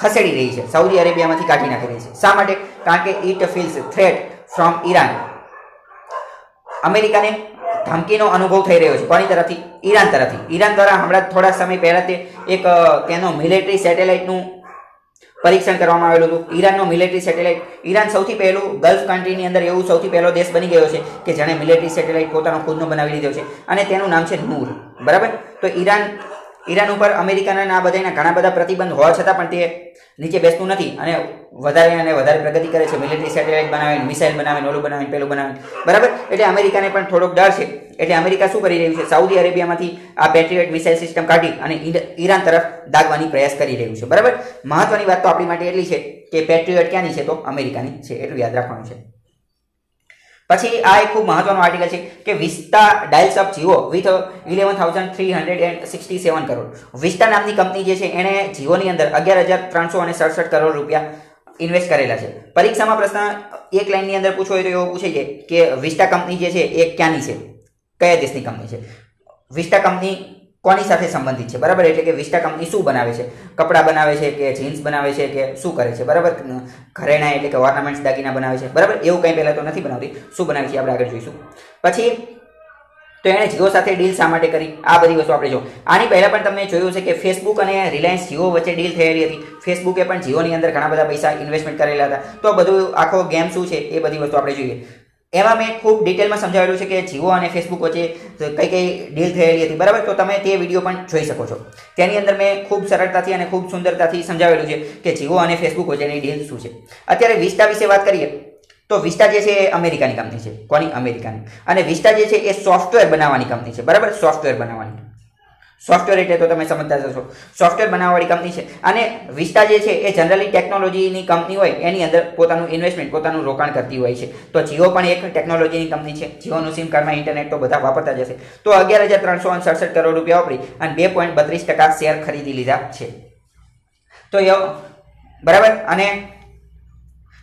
ખસેડી રહી છે. સાઉદી અરેબિયામાંથી કાઢી નાખી રહી છે. શા માટે? કારણ કે it feels threat from Iran અમેરિકાને ધમકીનો અનુભવ થઈ રહ્યો છે. કોની તરફથી? ઈરાન તરફથી. ઈરાન દ્વારા હમણાં થોડા સમય પહેલાં તે એક તેનો મિલિટરી સેટેલાઇટનું પરીક્ષણ કરવામાં આવેલું હતું. ઈરાનનો મિલિટરી સેટેલાઇટ ઈરાન સૌથી પહેલું ગલ્ફ કન્ટ્રીની અંદર એવું સૌથી પહેલો દેશ બની ગયો છે કે જેણે મિલિટરી સેટેલાઇટ પોતાનો ખુદનો બનાવી લીધો છે. અને તેનું નામ છે નૂર બરાબર? તો ઈરાન ઈરાન ઉપર અમેરિકાના આ બધાના ઘણા બધા પ્રતિબંધ હોવા છતાં પણ તે નીચે બેસતું નથી અને વધારે અને વધારે પ્રગતિ કરે છે. મિલિટરી સેટેલાઇટ બનાવે મિસાઇલ બનાવે ઓલું બનાવે પેલું બનાવે બરાબર? એટલે અમેરિકાને પણ થોડોક ડર છે. એટલે અમેરિકા શું કરી રહ્યું છે? સાઉદી અરેબિયામાંથી આ પેટ્રિયોટ મિસાઇલ સિસ્ટમ કાઢી અને ઈરાન તરફ દાગવાની પ્રયાસ કરી રહ્યું છે. બરાબર? મહત્વની વાત તો આપણી માટે એટલી છે કે પેટ્રિયોટ ક્યાંની છે તો? અમેરિકાની છે. એટલું યાદ રાખવાનું છે. પછી આ એક ખૂબ મહત્વનો આર્ટિકલ છે કે Vista dials up Jio with eleven thousand three hundred and sixty seven crore. Vista નામની કંપની જે છે, એણે જીઓની અંદર અગિયાર હજાર ત્રણસો અને સડસઠ કરોડ રૂપિયા ઇન્વેસ્ટ કરેલા છે. પરીક્ષામાં પ્રશ્ન એક લાઇનની અંદર પૂછો તો એવો પૂછે છે કે વિસ્ટા કંપની જે છે, એ ક્યાંની છે? કયા દેશની કંપની છે? વિસ્ટા કંપની કોની સાથે સંબંધિત છે? બરાબર? એટલે કે વિસ્ટા કંપની શું બનાવે છે? કપડાં બનાવે છે કે જીન્સ બનાવે છે કે શું કરે છે? બરાબર? ઘરેણા એટલે કે ઓર્નામેન્ટ્સ દાગીના બનાવે છે. બરાબર? એવું કંઈ પહેલાં તો નથી બનાવતી. શું બનાવે છે? આપણે આગળ જોઈશું. પછી, તો એણે જીઓ સાથે ડીલ શા માટે કરી? આ બધી વસ્તુ આપણે જો આની પહેલાં પણ તમે જોયું છે કે ફેસબુક અને રિલાયન્સ જીઓ વચ્ચે ડીલ થયેલી હતી. ફેસબુકે પણ જીઓની અંદર ઘણા બધા પૈસા ઇન્વેસ્ટમેન્ટ કરેલા હતા. તો બધું આખો ગેમ શું છે? એ બધી વસ્તુ આપણે જોઈએ. એમાં મેં ખૂબ ડિટેલમાં સમજાવેલું છે કે જીઓ અને ફેસબુક વચ્ચે કઈ કઈ ડીલ થયેલી હતી, બરાબર? તો તમે તે વીડિયો પણ જોઈ શકો છો. તેની અંદર મેં ખૂબ સરળતાથી અને ખૂબ સુંદરતાથી સમજાવેલું છે કે જીઓ અને ફેસબુક વચ્ચેની ડીલ શું છે. અત્યારે વિસ્ટા વિશે વાત કરીએ, તો વિસ્ટા જે છે એ અમેરિકાની કંપની છે, કોની? અમેરિકાની. અને વિસ્ટા જે છે એ સોફ્ટવેર બનાવવાની કંપની છે, બરાબર? સોફ્ટવેર બનાવવાની. સોફ્ટવેર એટલે તો તમે સમજતા જશો સોફ્ટવેર બનાવવાળી કંપની છે. અને વિસ્ટા જે છે, એ જનરલી ટેકનોલોજીની કંપની હોય, એની અંદર પોતાનું ઇન્વેસ્ટમેન્ટ પોતાનું રોકાણ કરતી હોય છે. તો જીઓ પણ એક ટેકનોલોજીની કંપની છે. જીઓનું સિમ કાર્ડમાં ઇન્ટરનેટ તો બધા વાપરતા જશે તો અગિયાર હજાર ત્રણસો સડસઠ કરોડ રૂપિયા વાપરી અને બે પોઈન્ટ બત્રીસ ટકા શેર ખરીદી લીધા છે. તો બરાબર? અને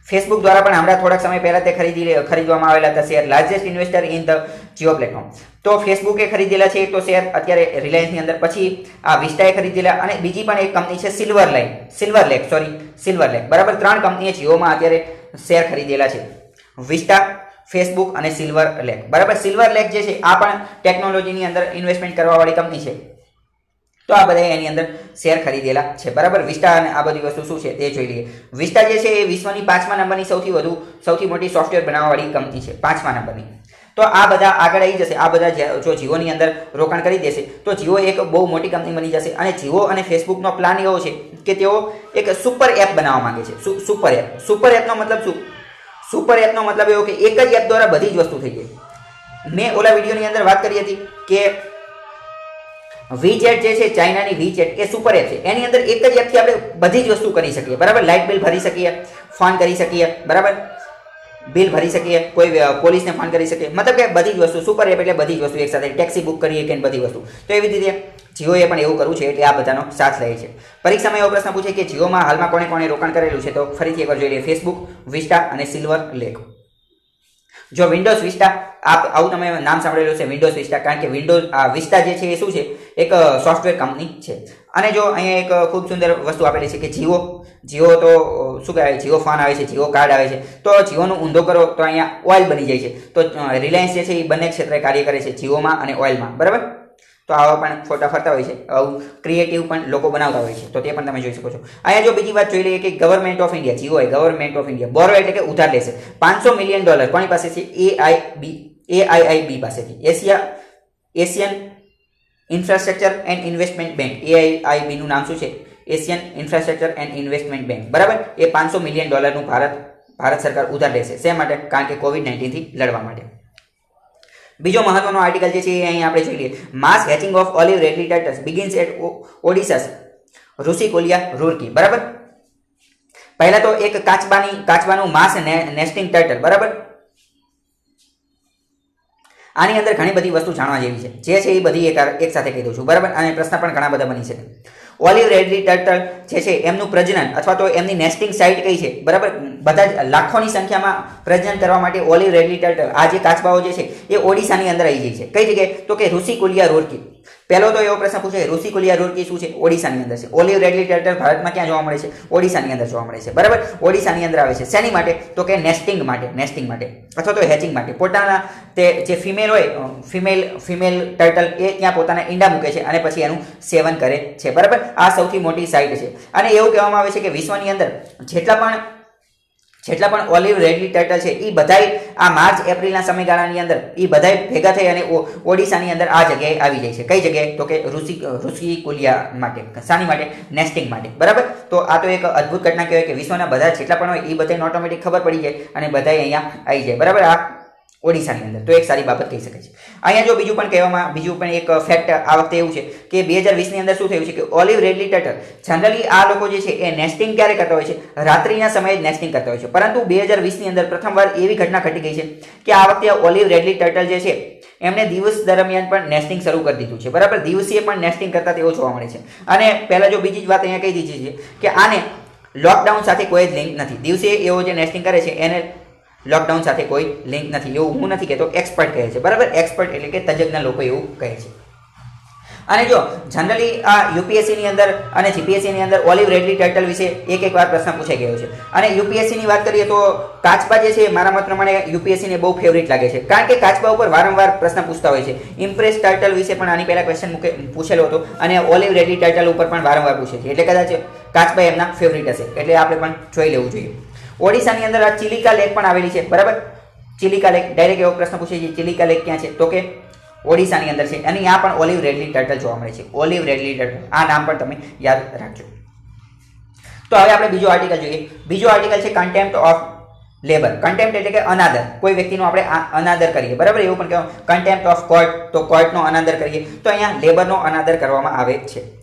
ફેસબુક દ્વારા પણ હમણાં થોડાક સમય પહેલા તે ખરીદી ખરીદવામાં આવેલા હતા share. Largest investor in the Jio platform તો ફેસબુકે ખરીદેલા છે તો શેર. અત્યારે રિલાયન્સની અંદર પછી આ વિસ્ટાએ ખરીદેલા અને બીજી પણ એક કંપની છે silver line silver lake sorry silver lake બરાબર ત્રણ કંપનીએ જીઓમાં અત્યારે શેર ખરીદેલા છે. વિસ્ટા ફેસબુક અને સિલ્વર લેક બરાબર સિલ્વર લેક જે છે, આ પણ ટેકનોલોજીની અંદર ઇન્વેસ્ટમેન્ટ કરવાવાળી કંપની છે. તો આ બધા એની અંદર શેર ખરીદેલા છે. બરાબર? વિસ્ટા અને આ બધી વસ્તુ શું છે તે જોઈ લઈએ. વિસ્ટા જે છે એ વિશ્વની પાંચમા નંબરની સૌથી વધુ, સૌથી મોટી સોફ્ટવેર બનાવવાવાળી કંપની છે, પાંચમા નંબરની. તો આ બધા આગળ આવી જશે. આ બધા જો જીઓની અંદર રોકાણ કરી દેશે, તો જીઓ એક બહુ મોટી કંપની બની જશે. અને જીઓ અને ફેસબુકનો પ્લાન એવો છે કે તેઓ એક સુપર એપ બનાવવા માંગે છે. સુપર એપ સુપર એપનો મતલબ શું? સુપર એપનો મતલબ એવો કે એક જ એપ દ્વારા બધી જ વસ્તુ થઈ જાય. મેં ઓલા વિડીયોની અંદર વાત કરી હતી કે વીચેટ જે છે, ચાઇનાની વીજેટ એ સુપર એપ છે. એની અંદર એક જ એપથી આપણે બધી જ વસ્તુ કરી શકીએ. બરાબર? લાઇટ બિલ ભરી શકીએ, ફોન કરી શકીએ. બરાબર? બિલ ભરી શકીએ, કોઈ પોલીસને ફોન કરી શકીએ. મતલબ કે બધી જ વસ્તુ સુપર એપ એટલે બધી જ વસ્તુ એક સાથે. ટેક્સી બુક કરીએ કે બધી વસ્તુ. તો એવી રીતે જીઓએ પણ એવું કરવું છે, એટલે આ બધાનો સાથ લે છે. પરીક્ષામાં એવો પ્રશ્ન પૂછે કે જીઓમાં હાલમાં કોણે કોણે રોકાણ કરેલું છે, તો ફરીથી એકવાર જોઈ લઈએ. ફેસબુક વિસ્ટા અને સિલ્વર લેક જો વિન્ડોઝ વિસ્ટા આપ આવું તમે નામ સાંભળેલું છે વિન્ડોઝ વિસ્ટા કારણ કે વિન્ડોઝ આ વિસ્ટા જે છે એ શું છે? એક સોફ્ટવેર કંપની છે. અને જો અહીંયા એક ખૂબ સુંદર વસ્તુ આપેલી છે કે જીઓ જીઓ તો શું કહેવાય? જીઓ ફોન આવે છે, જીઓ કાર્ડ આવે છે. તો જીઓનો ઊંધો કરો તો અહીંયા ઓઇલ બની જાય છે. તો રિલાયન્સ જે છે એ બંને ક્ષેત્રે કાર્ય કરે છે જીઓમાં અને ઓઇલમાં. બરાબર? તો આવા પણ ફોટા ફરતા હોય છે. આવું ક્રિએટિવ પણ લોકો બનાવતા હોય છે. તો તે પણ તમે જોઈ શકો છો. અહીંયા જો બીજી વાત જોઈ લઈએ કે government of India Jio government of India borrow એટલે કે ઉધાર લેશે. પાંચસો મિલિયન ડોલર કોની પાસે છે આઈ બી એ આઈ આઈ બી પાસેથી. Asia Asian infrastructure and investment bank AIIB બીનું નામ શું છે? Asian infrastructure and investment bank બરાબર? એ પાંચસો મિલિયન ડોલરનું ભારત ભારત સરકાર ઉધાર લેશે. શા માટે? કારણ કે કોવિડ નાઇન્ટીનથી લડવા માટે. બીજો મહત્વનો આર્ટિકલ જે છે એ અહીં આપણે જોઈ લઈએ. Mass hatching of olive ridley ટાઇટસ begins at Odisha's Rushikulya rookery બરાબર? પહેલા તો એક કાચબાની, કાચબાનું માસ નેસ્ટિંગ ટર્ટલ બરાબર? આની અંદર ઘણી બધી વસ્તુ જાણવા જેવી છે. જે છે એ બધી એક સાથે કહી દઉં છું. બરાબર? અને પ્રશ્ન પણ ઘણા બધા બની શકે. ઓલિવ રેડલી ટર્ટલ જે છે, એમનું પ્રજનન અથવા તો એમની નેસ્ટિંગ સાઇટ કઈ છે, બરાબર? બધા જ લાખોની સંખ્યામાં પ્રજનન કરવા માટે ઓલિવ રેડલી ટર્ટલ આ જે કાચબાઓ જે છે, એ ઓડિશાની અંદર આવી જાય છે. કઈ જગ્યાએ? તો કે ઋષિકુલિયા રોરકી. પહેલો તો એવો પ્રશ્ન પૂછે ઋષિ કુલિયા રૂરકી શું છે? ઓડિશાની અંદર છે. ઓલિવ રેડલી ટર્ટલ ભારતમાં ક્યાં જોવા મળે છે? ઓડિશાની અંદર જોવા મળે છે. બરાબર? ઓડિશાની અંદર આવે છે. શેની માટે? તો કે નેસ્ટિંગ માટે. નેસ્ટિંગ માટે. અથવા તો હેચિંગ માટે. પોતાના તે જે ફિમેલ હોય ફિમેલ ફિમેલ ટર્ટલ એ ત્યાં પોતાના ઈંડા મૂકે છે અને પછી એનું સેવન કરે છે. બરાબર? આ સૌથી મોટી સાઇટ છે. અને એવું કહેવામાં આવે છે કે વિશ્વની અંદર જેટલા પણ જેટલા પણ ઓલિવ રેડી ટર્ટલ છે એ બધાય આ માર્ચ, એપ્રિલના સમયગાળાની અંદર એ બધાય ભેગા થઈ અને ઓડિશાની અંદર આ જગ્યાએ આવી જાય છે. કઈ જગ્યાએ? તો કે ઋષિ ઋષિ કુલિયા માટે શાની માટે નેસ્ટિંગ માટે. બરાબર? તો આ તો એક અદ્ભુત ઘટના કહેવાય કે વિશ્વના બધા જેટલા પણ હોય એ બધાને ઓટોમેટિક ખબર પડી જાય અને બધાય અહીંયા આવી જાય. બરાબર? આ ઓડિશાની અંદર. તો એક સારી બાબત કહી શકાય છે. અહીંયા જો બીજું પણ કહેવામાં, બીજું પણ એક ફેક્ટ આ વખતે એવું છે કે બે હજાર વીસની અંદર શું થયું છે કે ઓલિવ રેડલી ટર્ટલ જનરલી આ લોકો જે છે એ નેસ્ટિંગ ક્યારે કરતા હોય છે? રાત્રિના સમયે જ નેસ્ટિંગ કરતા હોય છે. પરંતુ બે હજાર વીસની અંદર પ્રથમવાર એવી ઘટના ઘટી ગઈ છે કે આ વખતે ઓલિવ રેડલી ટર્ટલ જે છે, એમણે દિવસ દરમિયાન પણ નેસ્ટિંગ શરૂ કરી દીધું છે. બરાબર? દિવસીય પણ નેસ્ટિંગ કરતા તેઓ જોવા મળે છે. અને પહેલાં જો બીજી જ વાત અહીંયા કહી દીધી છે કે આને લોકડાઉન સાથે કોઈ જ લિંક નથી. દિવસે એવો જે નેસ્ટિંગ કરે છે, એને લોકડાઉન સાથે કોઈ લિંક નથી. એવું હું નથી કહેતો એક્સપર્ટ કહે છે. બરાબર? એક્સપર્ટ એટલે કે તજજ્ઞ લોકો એવું કહે છે. અને જો જનરલી આ યુપીએસસીની અંદર અને જીપીએસસીની અંદર ઓલિવ રેડલી ટર્ટલ વિશે એક એક વાર પ્રશ્ન પૂછાઈ ગયો છે. અને યુપીએસસીની વાત કરીએ તો કાચબા જે છે, મારા મત પ્રમાણે યુપીએસસીને બહુ ફેવરિટ લાગે છે. કારણ કે કાચબા ઉપર વારંવાર પ્રશ્ન પૂછતા હોય છે. ઇમ્પ્રેસ ટર્ટલ વિશે પણ આની પહેલાં ક્વેશ્ચન પૂછેલો હતો. અને ઓલિવ રેડલી ટર્ટલ ઉપર પણ વારંવાર પૂછે છે. એટલે કદાચ કાચબા એમના ફેવરિટ હશે. એટલે આપણે પણ જોઈ લેવું જોઈએ. ઓડિશાની અંદર આ ચિલિકા લેક પણ આવેલી છે, બરાબર? ચિલિકા લેક ડાયરેક્ટ એવો પ્રશ્ન પૂછે છે, ચિલિકા લેક ક્યાં છે? તો કે ઓડિશાની અંદર છે. અને ત્યાં પણ ઓલિવ રેડલી ટર્ટલ જોવા મળે છે. ઓલિવ રેડલી ટર્ટલ આ નામ પણ તમે યાદ રાખજો. તો હવે આપણે બીજો આર્ટિકલ જોઈએ. બીજો આર્ટિકલ છે કન્ટેમ્પ્ટ ઓફ લેબર કન્ટેમ્પ્ટ એટલે કે અનાદર. કોઈ વ્યક્તિનો આપણે અનાદર કરીએ, બરાબર? એવું પણ કહેવાય. કન્ટેમ્પ્ટ ઓફ કોર્ટ તો કોર્ટનો અનાદર કરીએ. તો અહીંયા લેબરનો અનાદર કરવામાં આવે છે.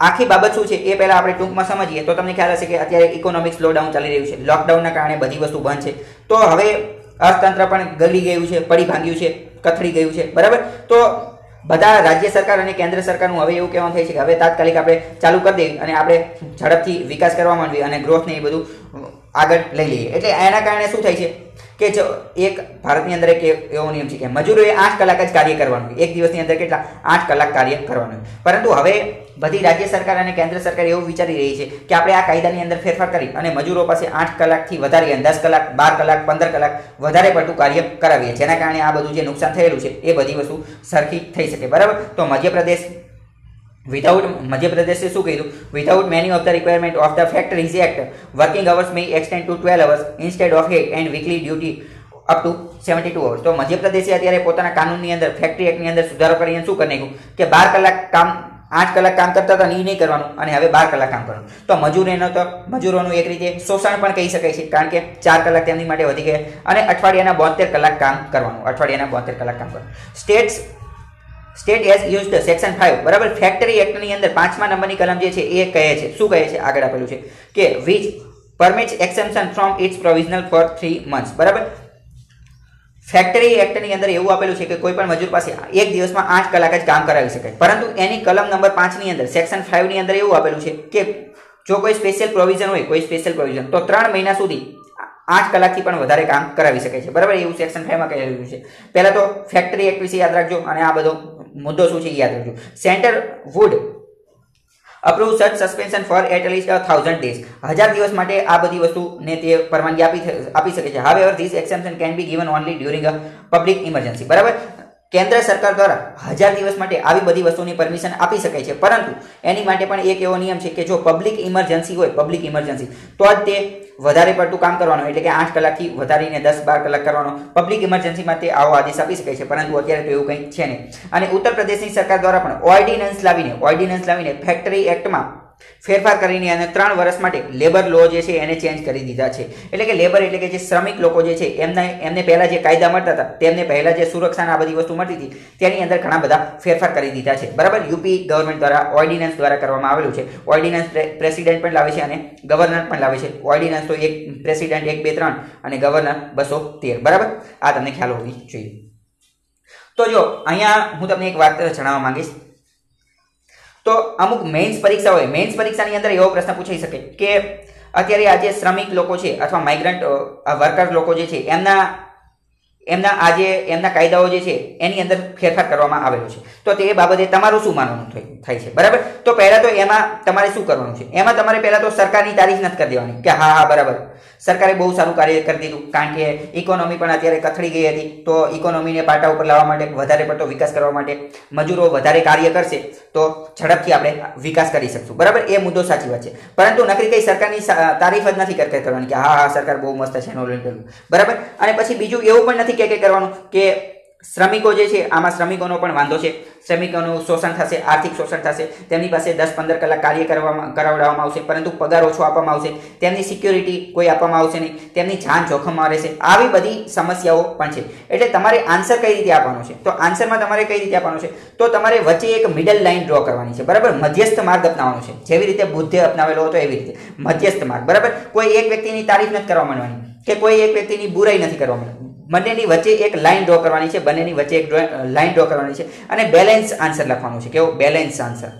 આખી બાબત શું છે એ પહેલાં આપણે ટૂંકમાં સમજીએ. તો તમને ખ્યાલ હશે કે અત્યારે ઇકોનોમિક સ્લોડાઉન ચાલી રહ્યું છે. લોકડાઉનના કારણે બધી વસ્તુ બંધ છે. તો હવે અર્થતંત્ર પણ ગલી ગયું છે, પડી ભાંગ્યું છે, કથળી ગયું છે. બરાબર? તો બધા રાજ્ય સરકાર અને કેન્દ્ર સરકારનું હવે એવું કહેવાનું થાય છે કે હવે તાત્કાલિક આપણે ચાલુ કરી દઈએ અને આપણે ઝડપથી વિકાસ કરવા માંડવી અને ગ્રોથને એ બધું આગળ લઈ લઈએ. એટલે એના કારણે શું થાય છે કે જો એક ભારતની અંદર એક એવો નિયમ છે કે મજૂરોએ આઠ કલાક જ કાર્ય કરવાનું એક દિવસની અંદર કેટલા? આઠ કલાક કાર્ય કરવાનું પરંતુ હવે બધી રાજ્ય સરકાર અને કેન્દ્ર સરકાર એવું વિચારી રહી છે કે આપણે આ કાયદાની અંદર ફેરફાર કરી અને મજૂરો પાસે આઠ કલાકથી વધારે દસ કલાક, બાર કલાક, પંદર કલાક વધારે પડતું કાર્ય કરાવીએ. જેના કારણે આ બધું જે નુકસાન થયેલું છે એ બધી વસ્તુ સરખી થઈ શકે. બરાબર? તો મધ્યપ્રદેશ વિધાઉટ મધ્યપ્રદેશે શું કીધું without many of the requirement of the factories act working hours may extend to twelve hours instead of eight and weekly duty up to seventy two hours તો મધ્યપ્રદેશે અત્યારે પોતાના કાનૂનની અંદર ફેક્ટરી એક્ટની અંદર સુધારો કરીને શું કરી નાખ્યું? કે બાર કલાક કામ આઠ કલાક કામ કરતા હતા એ નહીં કરવાનું. અને હવે બાર કલાક કામ કરવાનું. તો મજૂરીનો તો, મજૂરોનું એક રીતે શોષણ પણ કહી શકાય છે, કારણ કે ચાર કલાક તેમની માટે વધી ગયા. અને અઠવાડિયાના બોતેર કલાક કામ કરવાનું. અઠવાડિયાના બોતેર કલાક કામ કરવાનું. States, state as use the section five બરાબર? ફેક્ટરી એક્ટની અંદર પાંચમા નંબરની કલમ જે છે, એ કહે છે. શું કહે છે? આગળ આપેલું છે કે વીજ permits exemption from its provisional for three months. બરાબર? ફેક્ટરી એક્ટની અંદર એવું આપેલું છે કે કોઈ પણ મજૂર પાસે એક દિવસમાં આઠ કલાક જ કામ કરાવી શકાય પરંતુ એની કલમ નંબર પાંચની અંદર સેક્શન ફાઇવની અંદર એવું આપેલું છે કે જો કોઈ સ્પેશિયલ પ્રોવિઝન હોય, કોઈ સ્પેશિયલ પ્રોવિઝન તો ત્રણ મહિના સુધી આઠ કલાકથી પણ વધારે કામ કરાવી શકે છે. બરાબર? એવું સેક્શન ફાઈવમાં કહેલું છે. પહેલાં તો ફેક્ટરી એક્ટ વિશે યાદ રાખજો અને આ બધો મુદ્દો શું છે યાદ રાખજો. Centre would approve such suspension for at least thousand days હજાર દિવસ માટે આ બધી વસ્તુને તે પરવાનગી આપી આપી શકે છે how this exception can be given only during a public emergency બરાબર કેન્દ્ર સરકાર દ્વારા હજાર દિવસ માટે આવી બધી વસ્તુની પરમિશન આપી શકાય છે. પરંતુ એની માટે પણ એક એવો નિયમ છે કે જો પબ્લિક ઇમરજન્સી હોય પબ્લિક ઇમરજન્સી તો જ તે વધારે પડતું કામ કરવાનું, એટલે કે આઠ કલાકથી વધારીને દસ બાર કલાક કરવાનો પબ્લિક ઇમરજન્સીમાં તે આવો આદેશ આપી શકાય છે, પરંતુ અત્યારે તો એવું કંઈ છે નહીં. અને ઉત્તર પ્રદેશની સરકાર દ્વારા પણ ઓર્ડિનન્સ લાવીને ઓર્ડિનન્સ લાવીને ફેક્ટરી એક્ટમાં ફેરફાર કરીને અને ત્રણ વર્ષ માટે લેબર લો જે છે એને ચેન્જ કરી દીધા છે. એટલે કે લેબર એટલે કે જે શ્રમિક લોકો જે છે, એમને એમને પહેલાં જે કાયદા મળતા હતા, તેમને પહેલાં જે સુરક્ષાના આ બધી વસ્તુ મળતી હતી, તેની અંદર ઘણા બધા ફેરફાર કરી દીધા છે. બરાબર? યુપી ગવર્મેન્ટ દ્વારા ઓર્ડિનન્સ દ્વારા કરવામાં આવેલું છે. ઓર્ડિનન્સ પ્રેસિડેન્ટ પણ લાવે છે અને ગવર્નર પણ લાવે છે. ઓર્ડિનન્સ તો એક પ્રેસિડેન્ટ એક, બે, ત્રણ અને ગવર્નર બસો તેર. બરાબર? આ તમને ખ્યાલ હોવી જોઈએ. તો જો, અહીંયા હું તમને એક વાત જણાવવા માંગીશ. તો અમુક મેઇન્સ પરીક્ષા હોય મેઇન્સ પરીક્ષાની અંદર એવો પ્રશ્ન પૂછાઈ શકે કે અત્યારે આ જે શ્રમિક લોકો છે અથવા માઇગ્રન્ટ વર્કર લોકો જે છે, એમના એમના આજે એમના કાયદાઓ જે છે, એની અંદર ફેરફાર કરવામાં આવેલો છે. તો તે બાબતે તમારું શું માનવાનું થાય છે? બરાબર? તો પહેલાં તો એમાં તમારે શું કરવાનું છે? એમાં તમારે પહેલાં તો સરકારની તારીખ નથી કરી દેવાની કે હા હા, બરાબર. સરકારે બહુ સારું કાર્ય કરી દીધું. કારણ કે ઇકોનોમી પણ અત્યારે કથળી ગઈ હતી. તો ઇકોનોમીને પાટા ઉપર લાવવા માટે વધારે પડતો વિકાસ કરવા માટે મજૂરો વધારે કાર્ય કરશે. તો ઝડપથી આપણે વિકાસ કરી શકશું. બરાબર? એ મુદ્દો સાચી વાત છે. પરંતુ નકરી કઈ સરકારની તારીફ જ નથી કરવાની કે, હા હા, સરકાર બહુ મસ્ત છે એનું બરાબર? અને પછી બીજું એવું પણ નથી કે કરવાનું કે શ્રમિકો જે છે, આમાં શ્રમિકોનો પણ વાંધો છે. શ્રમિકોનું શોષણ થશે, આર્થિક શોષણ થશે. તેમની પાસે દસ પંદર કલાક કાર્ય કરવામાં, કરાવડાવવામાં આવશે, પરંતુ પગાર ઓછો આપવામાં આવશે. તેમની સિક્યોરિટી કોઈ આપવામાં આવશે નહીં. તેમની જાન જોખમમાં રહેશે. આવી બધી સમસ્યાઓ પણ છે. એટલે તમારે આન્સર કઈ રીતે આપવાનો છે? તો આન્સરમાં તમારે કઈ રીતે આપવાનો છે? તો તમારે વચ્ચે એક મિડલ લાઇન ડ્રો કરવાની છે. બરાબર? મધ્યસ્થ માર્ગ અપનાવવાનો છે. જેવી રીતે બુદ્ધે અપનાવેલો હતો, એવી રીતે. મધ્યસ્થ માર્ગ. બરાબર? કોઈ એક વ્યક્તિની તારીફ નથી કરવા માંડવાની. કે કોઈ એક વ્યક્તિની બુરાઈ નથી કરવા માંડવાની. બંનેની વચ્ચે એક લાઇન ડ્રો કરવાની છે, બંનેની વચ્ચે એક લાઇન ડ્રો કરવાની છે અને બેલેન્સ આન્સર લખવાનું છે. કેવો? બેલેન્સ આન્સર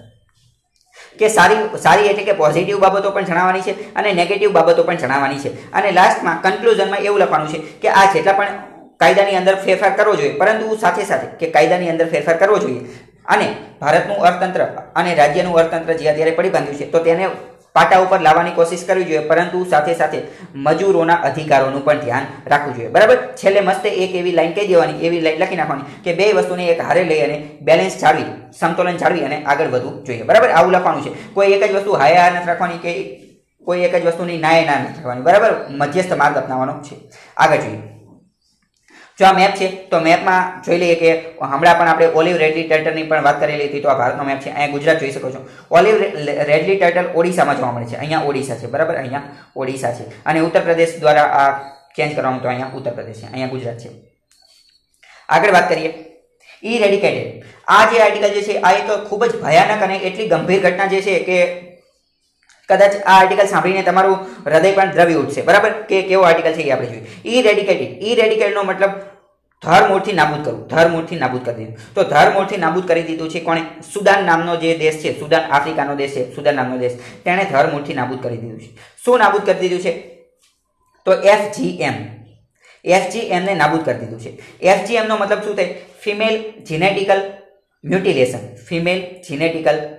કે સારી સારી એટલે કે પોઝિટિવ બાબતો પણ જણાવવાની છે અને નેગેટિવ બાબતો પણ જણાવવાની છે. અને લાસ્ટમાં કન્ક્લુઝનમાં એવું લખવાનું છે કે આ જેટલા પણ કાયદાની અંદર ફેરફાર કરવો જોઈએ, પરંતુ સાથે સાથે કે કાયદાની અંદર ફેરફાર કરવો જોઈએ. અને ભારતનું અર્થતંત્ર અને રાજ્યનું અર્થતંત્ર જે અત્યારે પડી બાંધ્યું છે, તો તેને પાટા ઉપર લાવવાની કોશિશ કરવી જોઈએ, પરંતુ સાથે સાથે મજૂરોના અધિકારોનું પણ ધ્યાન રાખવું જોઈએ. બરાબર? છેલ્લે મસ્ત એક એવી લાઈન કહી દેવાની, એવી લાઈન લખી નાખવાની કે બે વસ્તુને એક હારે લઈ અને બેલેન્સ જાળવી, સંતુલન જાળવી અને આગળ વધવું જોઈએ. બરાબર? આવું લખવાનું છે. કોઈ એક જ વસ્તુ હાય હાર નથી રાખવાની કે કોઈ એક જ વસ્તુની નાય ના નથી રાખવાની. બરાબર? મધ્યસ્થ માર્ગ અપનાવવાનો છે. આગળ જોઈએ. જો આ મેપ છે, તો મેપમાં જોઈ લઈએ કે હમણાં પણ આપણે ઓલિવ રેડલી ટર્ટલની પણ વાત કરેલી હતી, તો આ ભારતનો મેપ છે. અહીંયા ગુજરાત જોઈ શકો છો. ઓલિવ રેડલી ટર્ટલ ઓડિશામાં જોવા મળે છે. અહીંયા ઓડિશા છે, બરાબર? અહીંયા ઓડિશા છે. અને ઉત્તર પ્રદેશ દ્વારા આ ચેન્જ કરવામાં તો અહીંયા ઉત્તર પ્રદેશ છે. અહીંયા ગુજરાત છે. આગળ વાત કરીએ. ઈ રેડિકેટેડ આ જે આર્ટિકલ જે છે, આ એક ખૂબ જ ભયાનક અને એટલી ગંભીર ઘટના જે છે કે કદાચ આ આર્ટિકલ સાંભળીને તમારું હૃદય પણ દ્રવી ઉઠશે. બરાબર? કે કેવો આર્ટિકલ છે એ આપણે જોઈએ. ઈ રેડિકેટેડ ઈ રેડિકેટનો મતલબ ધરમૂળથી નાબૂદ કરવું. ધરમૂળથી નાબૂદ કરી દીધું. તો ધરમૂળથી નાબૂદ કરી દીધું છે કોણે? સુદાન નામનો જે દેશ છે, સુદાન આફ્રિકાનો દેશ છે, સુદાન નામનો દેશ. તેણે ધરમૂળથી નાબૂદ કરી દીધું છે. શું નાબૂદ કરી દીધું છે? તો એફજીએમ એફજીએમને નાબૂદ કરી દીધું છે. એફજીએમનો મતલબ શું થાય? Female genetical mutilation female genetical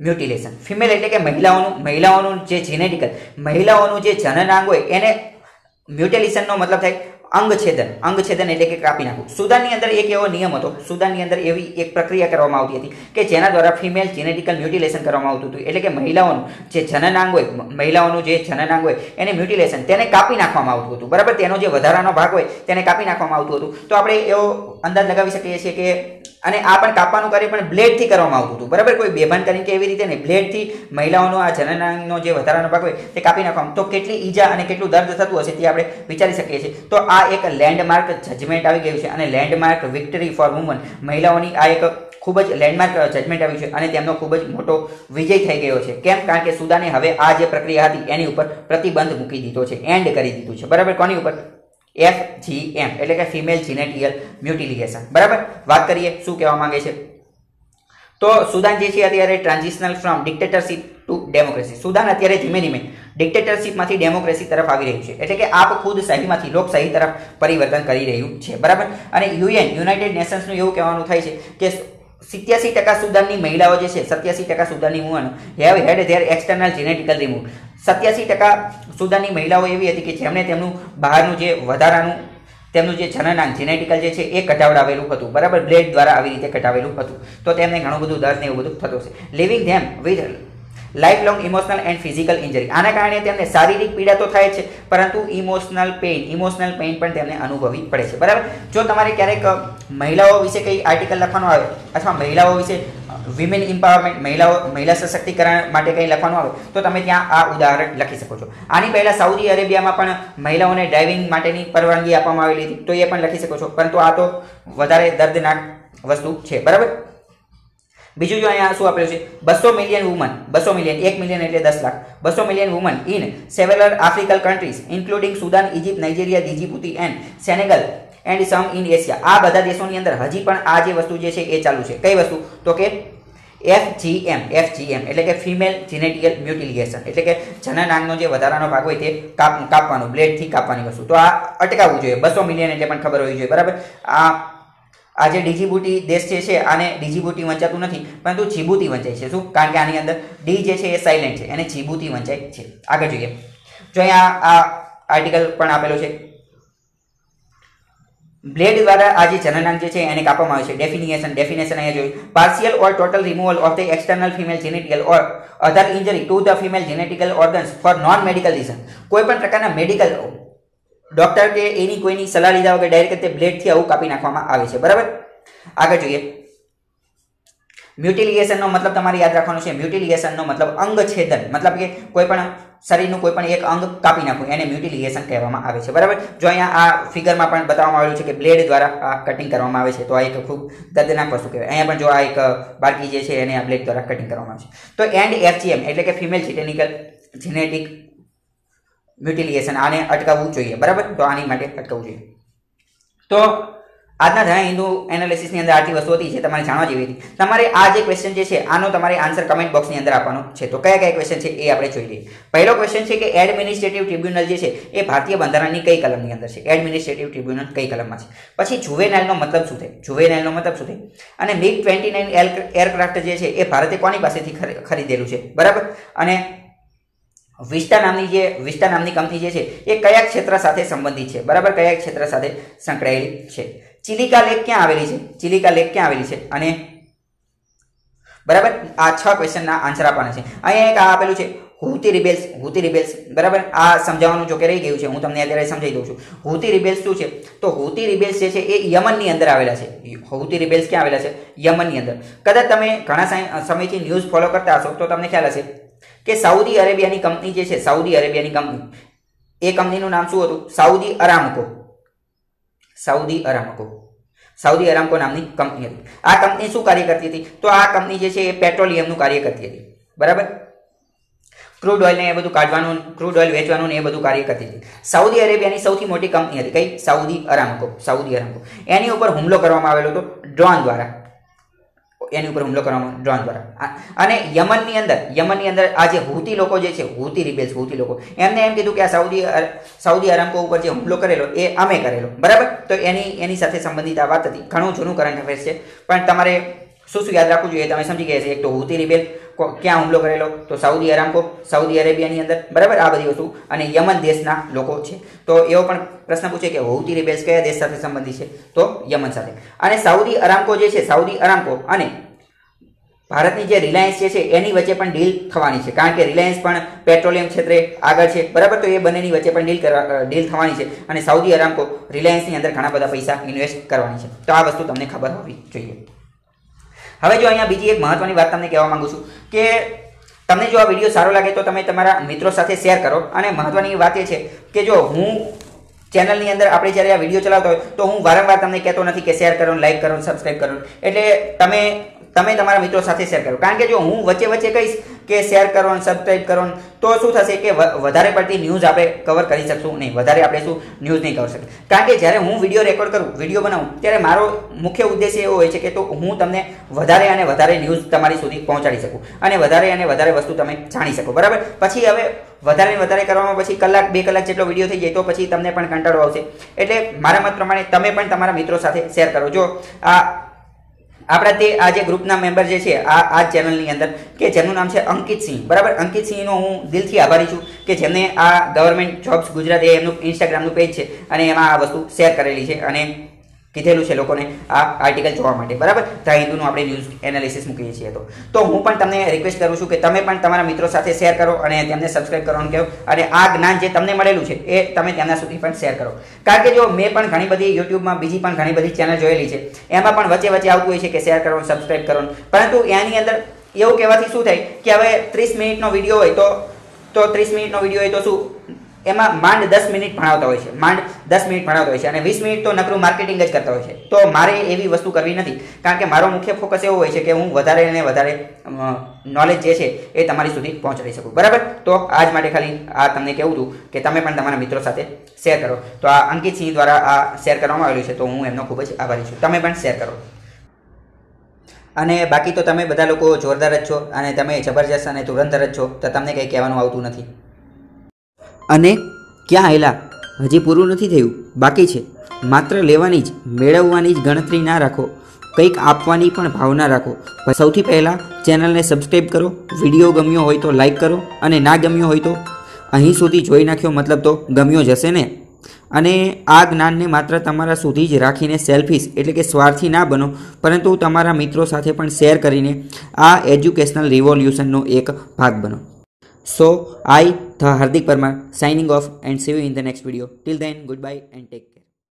mutilation. Female એટલે કે મહિલાઓનું મહિલાઓનું જે જેનેટિકલ મહિલાઓનું જે જનનાંગ હોય એને મ્યુટિલેશનનો મતલબ થાય. અંગછેદન. અંગછેદન એટલે કે કાપી નાખવું. સુદાનની અંદર એક એવો નિયમ હતો. સુદાનની અંદર એવી એક પ્રક્રિયા કરવામાં આવતી હતી કે જેના દ્વારા ફિમેલ જેનેટિકલ મ્યુટિલેશન કરવામાં આવતું હતું. એટલે કે મહિલાઓનું જે જનનાંગ હોય મહિલાઓનું જે જનનાંગ હોય, એને મ્યુટિલેશન તેને કાપી નાખવામાં આવતું હતું. બરાબર? તેનો જે વધારાનો ભાગ હોય, તેને કાપી નાખવામાં આવતું હતું. તો આપણે એવો અંદાજ લગાવી શકીએ છીએ કે, અને આ પણ કાપવાનું કાર્ય પણ બ્લેડથી કરવામાં આવતું હતું. બરાબર? કોઈ બેભાન કરીને કે એવી રીતે નહીં. બ્લેડથી મહિલાઓનો આ જનનાંગનો જે વધારાનો ભાગ હોય, તે કાપી નાખવામાં તો કેટલી ઈજા અને કેટલું દર્દ થતું હશે તે આપણે વિચારી શકીએ છીએ. તો આ એક લેન્ડમાર્ક જજમેન્ટ આવી ગયું છે અને લેન્ડમાર્ક વિક્ટરી ફોર વુમન મહિલાઓની આ એક ખૂબ જ લેન્ડમાર્ક જજમેન્ટ આવ્યું છે અને તેમનો ખૂબ જ મોટો વિજય થઈ ગયો છે. કેમ? કારણ કે સુદાને હવે આ જે પ્રક્રિયા હતી એની ઉપર પ્રતિબંધ મૂકી દીધો છે એન્ડ કરી દીધું છે. બરાબર? કોની ઉપર? એફ જી એમ એટલે કે ફિમેલ જીનેટિયલ મ્યુટિલિગેશન બરાબર? વાત કરીએ, શું કહેવા માંગે છે? તો સુદાન જે છે અત્યારે transitional from dictatorship to democracy Sudan અત્યારે ધીમે ધીમે ડિક્ટેટરશીપમાંથી ડેમોક્રેસી તરફ આવી રહ્યું છે. એટલે કે આપ ખુદ શાહીમાંથી લોકશાહી તરફ પરિવર્તન કરી રહ્યું છે. બરાબર? અને યુએન, યુનાઇટેડ નેશન્સનું એવું કહેવાનું થાય છે કે સિત્યાસી ટકા સુદાનની મહિલાઓ જે છે, સત્યાસી ટકા સુદાનની women have had their external genetical remove સત્યાસી ટકા સુદાનની મહિલાઓ એવી હતી કે જેમણે તેમનું બહારનું જે વધારાનું તેમનું જે જનનાંગ જીનેટિકલ જે છે એ કટાવડાવેલું હતું. બરાબર? બ્લેડ દ્વારા આવી રીતે કટાવેલું હતું. તો તેમને ઘણું બધું દર્દ ને એવું બધું થતું છે leaving them with life long emotional and physical injury આના કારણે તેમને શારીરિક પીડા તો થાય છે, પરંતુ ઇમોશનલ પેઇન ઇમોશનલ પેઇન પણ તેમને અનુભવવી પડે છે. બરાબર? જો તમારે ક્યારેક મહિલાઓ વિશે કંઈ આર્ટિકલ લખવાનું આવે, અથવા મહિલાઓ વિશે વિમેન એમ્પાવરમેન્ટ મહિલાઓ, મહિલા સશક્તિકરણ માટે કંઈ લખવાનું આવે, તો તમે ત્યાં આ ઉદાહરણ લખી શકો છો. આની પહેલાં સાઉદી અરેબિયામાં પણ મહિલાઓને ડ્રાઇવિંગ માટેની પરવાનગી આપવામાં આવેલી હતી, તો એ પણ લખી શકો છો. પરંતુ આ તો વધારે દર્દનાક વસ્તુ છે. બરાબર? બીજું જો અહીંયા શું આપેલું છે? બસો મિલિયન વુમન બસો મિલિયન એક મિલિયન એટલે દસ લાખ. બસો million women in several African countries including Sudan Egypt Nigeria Djibouti and Senegal and some in Asia આ બધા દેશોની અંદર હજી પણ આ જે વસ્તુ જે છે એ ચાલુ છે. કઈ વસ્તુ? તો કે એફજીએમ એફજીએમ એટલે કે ફિમેલ જીનેટિકલ મ્યુટિલિગેશન એટલે કે જનનાંગનો જે વધારાનો ભાગ હોય તે કાપ, કાપવાનો, બ્લેડથી કાપવાની વસ્તુ. તો આ અટકાવવું જોઈએ. બસો મિલિયન એટલે પણ ખબર હોવી જોઈએ. બરાબર? આ આ જે ડીજીબુટી દેશ જે છે આને ડીજીબુટી વંચાતું નથી, પરંતુ જીબુતી વંચાય છે. શું? કારણ કે આની અંદર ડી જે છે એ સાયલેન્ટ છે, એને જીબુતી વંચાય છે. આગળ જોઈએ. જો અહીંયા આ આર્ટિકલ પણ આપેલો છે. બ્લેડ દ્વારા આ જે જનનાંગ જે છે એને કાપવામાં આવે છે. ડેફિનેશન ડેફિનેશન અહીંયા જોયું. Partial or total removal of the external female genetical or other injury to the female genetical organs for non medical reason કોઈ પણ પ્રકારના મેડિકલ ડોક્ટર કે એની કોઈની સલાહ લીધા વગર ડાયરેક્ટ તે બ્લેડથી આવું કાપી નાખવામાં આવે છે, બરાબર? આગળ જોઈએ. મ્યુટિલિએશનનો મતલબ તમારે યાદ રાખવાનો છે મ્યુટિલિએશનનો મતલબ અંગ છેદન મતલબ કે કોઈ પણ શરીરનું કોઈ પણ એક અંગ કાપી નાખવું, એને મ્યુટિલિએશન કહેવામાં આવે છે, બરાબર? જો અહીંયા આ ફિગરમાં પણ બતાવવામાં આવેલું છે કે બ્લેડ દ્વારા આ કટિંગ કરવામાં આવે છે, તો આ એક ખૂબ દર્દનાક વસ્તુ કહેવાય. અહીંયા પણ જો આ એક બાળકી જે છે, એને આ બ્લેડ દ્વારા કટિંગ કરવામાં આવે છે. તો એન્ડ એફજીએમ એટલે કે ફિમેલ જીટેનિકલ જીનેટિક મ્યુટિલિએશન આને અટકાવવું જોઈએ. બરાબર? તો આની માટે અટકાવવું જોઈએ. તો આજના ધણા હિન્દુ એનાલિસિસની અંદર આટલી વસ્તુ હતી જે તમારે જાણવા જેવી હતી. તમારે આ જે ક્વેશ્ચન જે છે, આનો તમારે આન્સર કમેન્ટ બોક્સની અંદર આપવાનો છે. તો કયા કયા ક્વેશ્ચન છે એ આપણે જોઈ લઈએ. પહેલો ક્વેશ્ચન છે કે એડમિનિસ્ટ્રેટિવ ટ્રિબ્યુનલ જે છે, એ ભારતીય બંધારણની કઈ કલમની અંદર છે? એડમિનિસ્ટ્રેટિવ ટ્રિબ્યુનલ કઈ કલમમાં છે? પછી જુવેનાઇલનો મતલબ શું થાય? જુવેનાઇલનો મતલબ શું થાય? અને મિગ ટ્વેન્ટી નાઇન એરક્રાફ્ટ જે છે, એ ભારતે કોની પાસેથી ખરીદેલું છે? બરાબર? અને વિસ્ટા નામની જે વિસ્ટા નામની કંપની જે છે, એ કયા ક્ષેત્ર સાથે સંબંધિત છે? બરાબર કયા ક્ષેત્ર સાથે સંકળાયેલી છે? ચિલિકા લેક ક્યાં આવેલી છે? ચિલિકા લેક ક્યાં આવેલી છે? અને બરાબર, આ છ ક્વેશ્ચનના આન્સર આપવાના છે. અહીંયા એક આ આપેલું છે, હુતી રિબેલ્સ હુતી રિબેલ્સ. બરાબર, આ સમજાવવાનું જો કે રહી ગયું છે, હું તમને અત્યારે સમજાવી દઉં છું. હુતી રિબેલ્સ શું છે? તો હુતી રિબેલ્સ જે છે, એ યમનની અંદર આવેલા છે. હુતી રિબેલ્સ ક્યાં આવેલા છે? યમનની અંદર. કદાચ તમે ઘણા સમયથી ન્યૂઝ ફોલો કરતા હશો, તો તમને ખ્યાલ હશે કે સાઉદી અરેબિયાની કંપની જે છે, સાઉદી અરેબિયાની કંપની, એ કંપનીનું નામ શું હતું? Saudi Aramco. Saudi Aramco. Saudi Aramco નામની કંપની હતી. આ કંપની શું કાર્ય કરતી હતી? તો આ કંપની જે છે, એ પેટ્રોલિયમનું કાર્ય કરતી હતી. બરાબર? ક્રૂડ ઓઇલને એ બધું કાઢવાનું, ક્રૂડ ઓઇલ વેચવાનું ને એ બધું કાર્ય કરતી હતી. સાઉદી અરેબિયાની સૌથી મોટી કંપની હતી. કઈ? Saudi Aramco. સાઉદી અરામકો. એની ઉપર હુમલો કરવામાં આવેલો હતો ડ્રોન દ્વારા. એની ઉપર હુમલો કરવામાં ડ્રોન દ્વારા. અને યમનની અંદર યમનની અંદર આ જે હુતી લોકો જે છે, હુતી રિબેલ્સ, હુતી લોકો, એમને એમ કીધું કે આ સાઉદી સાઉદી અરામકો ઉપર જે હુમલો કરેલો, એ અમે કરેલો. બરાબર? તો એની એની સાથે સંબંધિત આ વાત હતી. ઘણું જૂનું કરંટ અફેર્સ છે. પણ તમારે શું શું યાદ રાખવું જોઈએ? તમે સમજી ગયા છે એક તો હુતી રિબેલ ક્યાં હુમલો કરેલો? તો સાઉદી અરામકો, સાઉદી અરેબિયાની અંદર. બરાબર? આ બધી વસ્તુ. અને યમન દેશના લોકો છે. તો એવો પણ પ્રશ્ન પૂછે કે હૌતી રિબેલ્સ કયા દેશ સાથે સંબંધિત છે? તો યમન સાથે. અને સાઉદી અરામકો જે છે, સાઉદી અરામકો અને ભારતની જે રિલાયન્સ જે છે, એની વચ્ચે પણ ડીલ થવાની છે. કારણ કે રિલાયન્સ પણ પેટ્રોલિયમ ક્ષેત્રે આગળ છે. બરાબર? તો એ બંનેની વચ્ચે પણ ડીલ કરવા ડીલ થવાની છે. અને સાઉદી અરામકો રિલાયન્સની અંદર ઘણા બધા પૈસા ઇન્વેસ્ટ કરવાની છે. તો આ વસ્તુ તમને ખબર હોવી જોઈએ. હવે જો અહીંયા બીજી એક મહત્વની વાત તમને કહેવા માંગુ છું કે તમને જો આ વીડિયો સારો લાગે તો તમે તમારા મિત્રો સાથે શેર કરો અને મહત્વની વાત એ છે કે જો હું ચેનલની અંદર આપણે જ્યારે આ વીડિયો ચલાવતો હોય તો હું વારંવાર તમને કહેતો નથી કે શેર કરો લાઈક કરો સબસ્ક્રાઈબ કરો. એટલે તમે તમે તમારા મિત્રો સાથે શેર કરો. કારણ કે જો હું વચ્ચે વચ્ચે કહીશ કે શેર કરો સબસ્ક્રાઈબ કરો તો શું થશે કે વધારે પડતી ન્યૂઝ આપણે કવર કરી શકશું નહીં. વધારે આપણે શું ન્યૂઝ નહીં કવર શકીએ. કારણ કે જ્યારે હું વીડિયો રેકોર્ડ કરું વીડિયો બનાવું, ત્યારે મારો મુખ્ય ઉદ્દેશ્ય એવો હોય છે કે તો હું તમને વધારે અને વધારે ન્યૂઝ તમારી સુધી પહોંચાડી શકું અને વધારે અને વધારે વસ્તુ તમે જાણી શકો. બરાબર? પછી હવે વધારે વધારે કરવામાં પછી કલાક, બે કલાક જેટલો વીડિયો થઈ જાય તો પછી તમને પણ કંટાળો આવશે. એટલે મારા મત પ્રમાણે તમે પણ તમારા મિત્રો સાથે શેર કરો. જો આ આપણા તે આ જે ગ્રુપના મેમ્બર જે છે, આ આ ચેનલની અંદર, કે જેમનું નામ છે અંકિત સિંહ. બરાબર? અંકિત સિંહનો હું દિલથી આભારી છું કે જેમને આ ગવર્મેન્ટ જોબ્સ ગુજરાત એ એમનું ઇન્સ્ટાગ્રામનું પેજ છે અને એમાં આ વસ્તુ શેર કરેલી છે અને કીધેલું છે, લોકોને આ આર્ટિકલ જોવા માટે. બરાબર? ધ હિન્દુનું આપણે ન્યૂઝ એનાલિસિસ મૂકીએ છીએ તો. તો હું પણ તમને રિક્વેસ્ટ કરું છું કે તમે પણ તમારા મિત્રો સાથે શેર કરો અને તેમને સબસ્ક્રાઇબ કરવાનું કહો અને આ જ્ઞાન જે તમને મળેલું છે, એ તમે તેમના સુધી પણ શેર કરો. કારણ કે જો મેં પણ ઘણી બધી યુટ્યુબમાં બીજી પણ ઘણી બધી ચેનલ જોયેલી છે, એમાં પણ વચ્ચે વચ્ચે આવતું હોય છે કે શેર કરો સબસ્ક્રાઇબ કરો. પરંતુ એની અંદર એવું કહેવાથી શું થાય કે હવે ત્રીસ મિનિટનો વીડિયો હોય તો તો ત્રીસ મિનિટનો વીડિયો હોય તો શું? એમાં માંડ દસ મિનિટ ભણાવતા હોય છે. માંડ દસ મિનિટ ભણાવતા હોય છે અને વીસ મિનિટ તો નકરું માર્કેટિંગ જ કરતા હોય છે. તો મારે એવી વસ્તુ કરવી નથી. કારણ કે મારો મુખ્ય ફોકસ એવો હોય છે કે હું વધારે ને વધારે નોલેજ જે છે એ તમારી સુધી પહોંચાડી શકું. બરાબર? તો આજ માટે ખાલી આ તમને કહેવું હતું કે તમે પણ તમારા મિત્રો સાથે શેર કરો. તો આ અંકિત સિંહ દ્વારા આ શેર કરવામાં આવેલું છે. તો હું એમનો ખૂબ જ આભારી છું. તમે પણ શેર કરો. અને બાકી તો તમે બધા લોકો જોરદાર જ છો અને તમે જબરજસ્ત અને તુરંતર જ છો. તો તમને કંઈ કહેવાનું આવતું નથી. અને ક્યાં આવેલા હજી પૂરું નથી થયું. બાકી છે. માત્ર લેવાની જ, મેળવવાની જ ગણતરી ના રાખો. કંઈક આપવાની પણ ભાવના રાખો. સૌથી પહેલાં ચેનલને સબસ્ક્રાઈબ કરો. વીડિયો ગમ્યો હોય તો લાઈક કરો અને ના ગમ્યો હોય તો અહીં સુધી જોઈ નાખ્યો મતલબ તો ગમ્યો જશે ને? અને આ જ્ઞાનને માત્ર તમારા સુધી જ રાખીને સેલ્ફિશ એટલે કે સ્વાર્થી ના બનો, પરંતુ તમારા મિત્રો સાથે પણ શેર કરીને આ એજ્યુકેશનલ રિવોલ્યુશનનો એક ભાગ બનો. So, I, the Hardik Parmar, signing off and see you in the next video. Till then, goodbye and take care.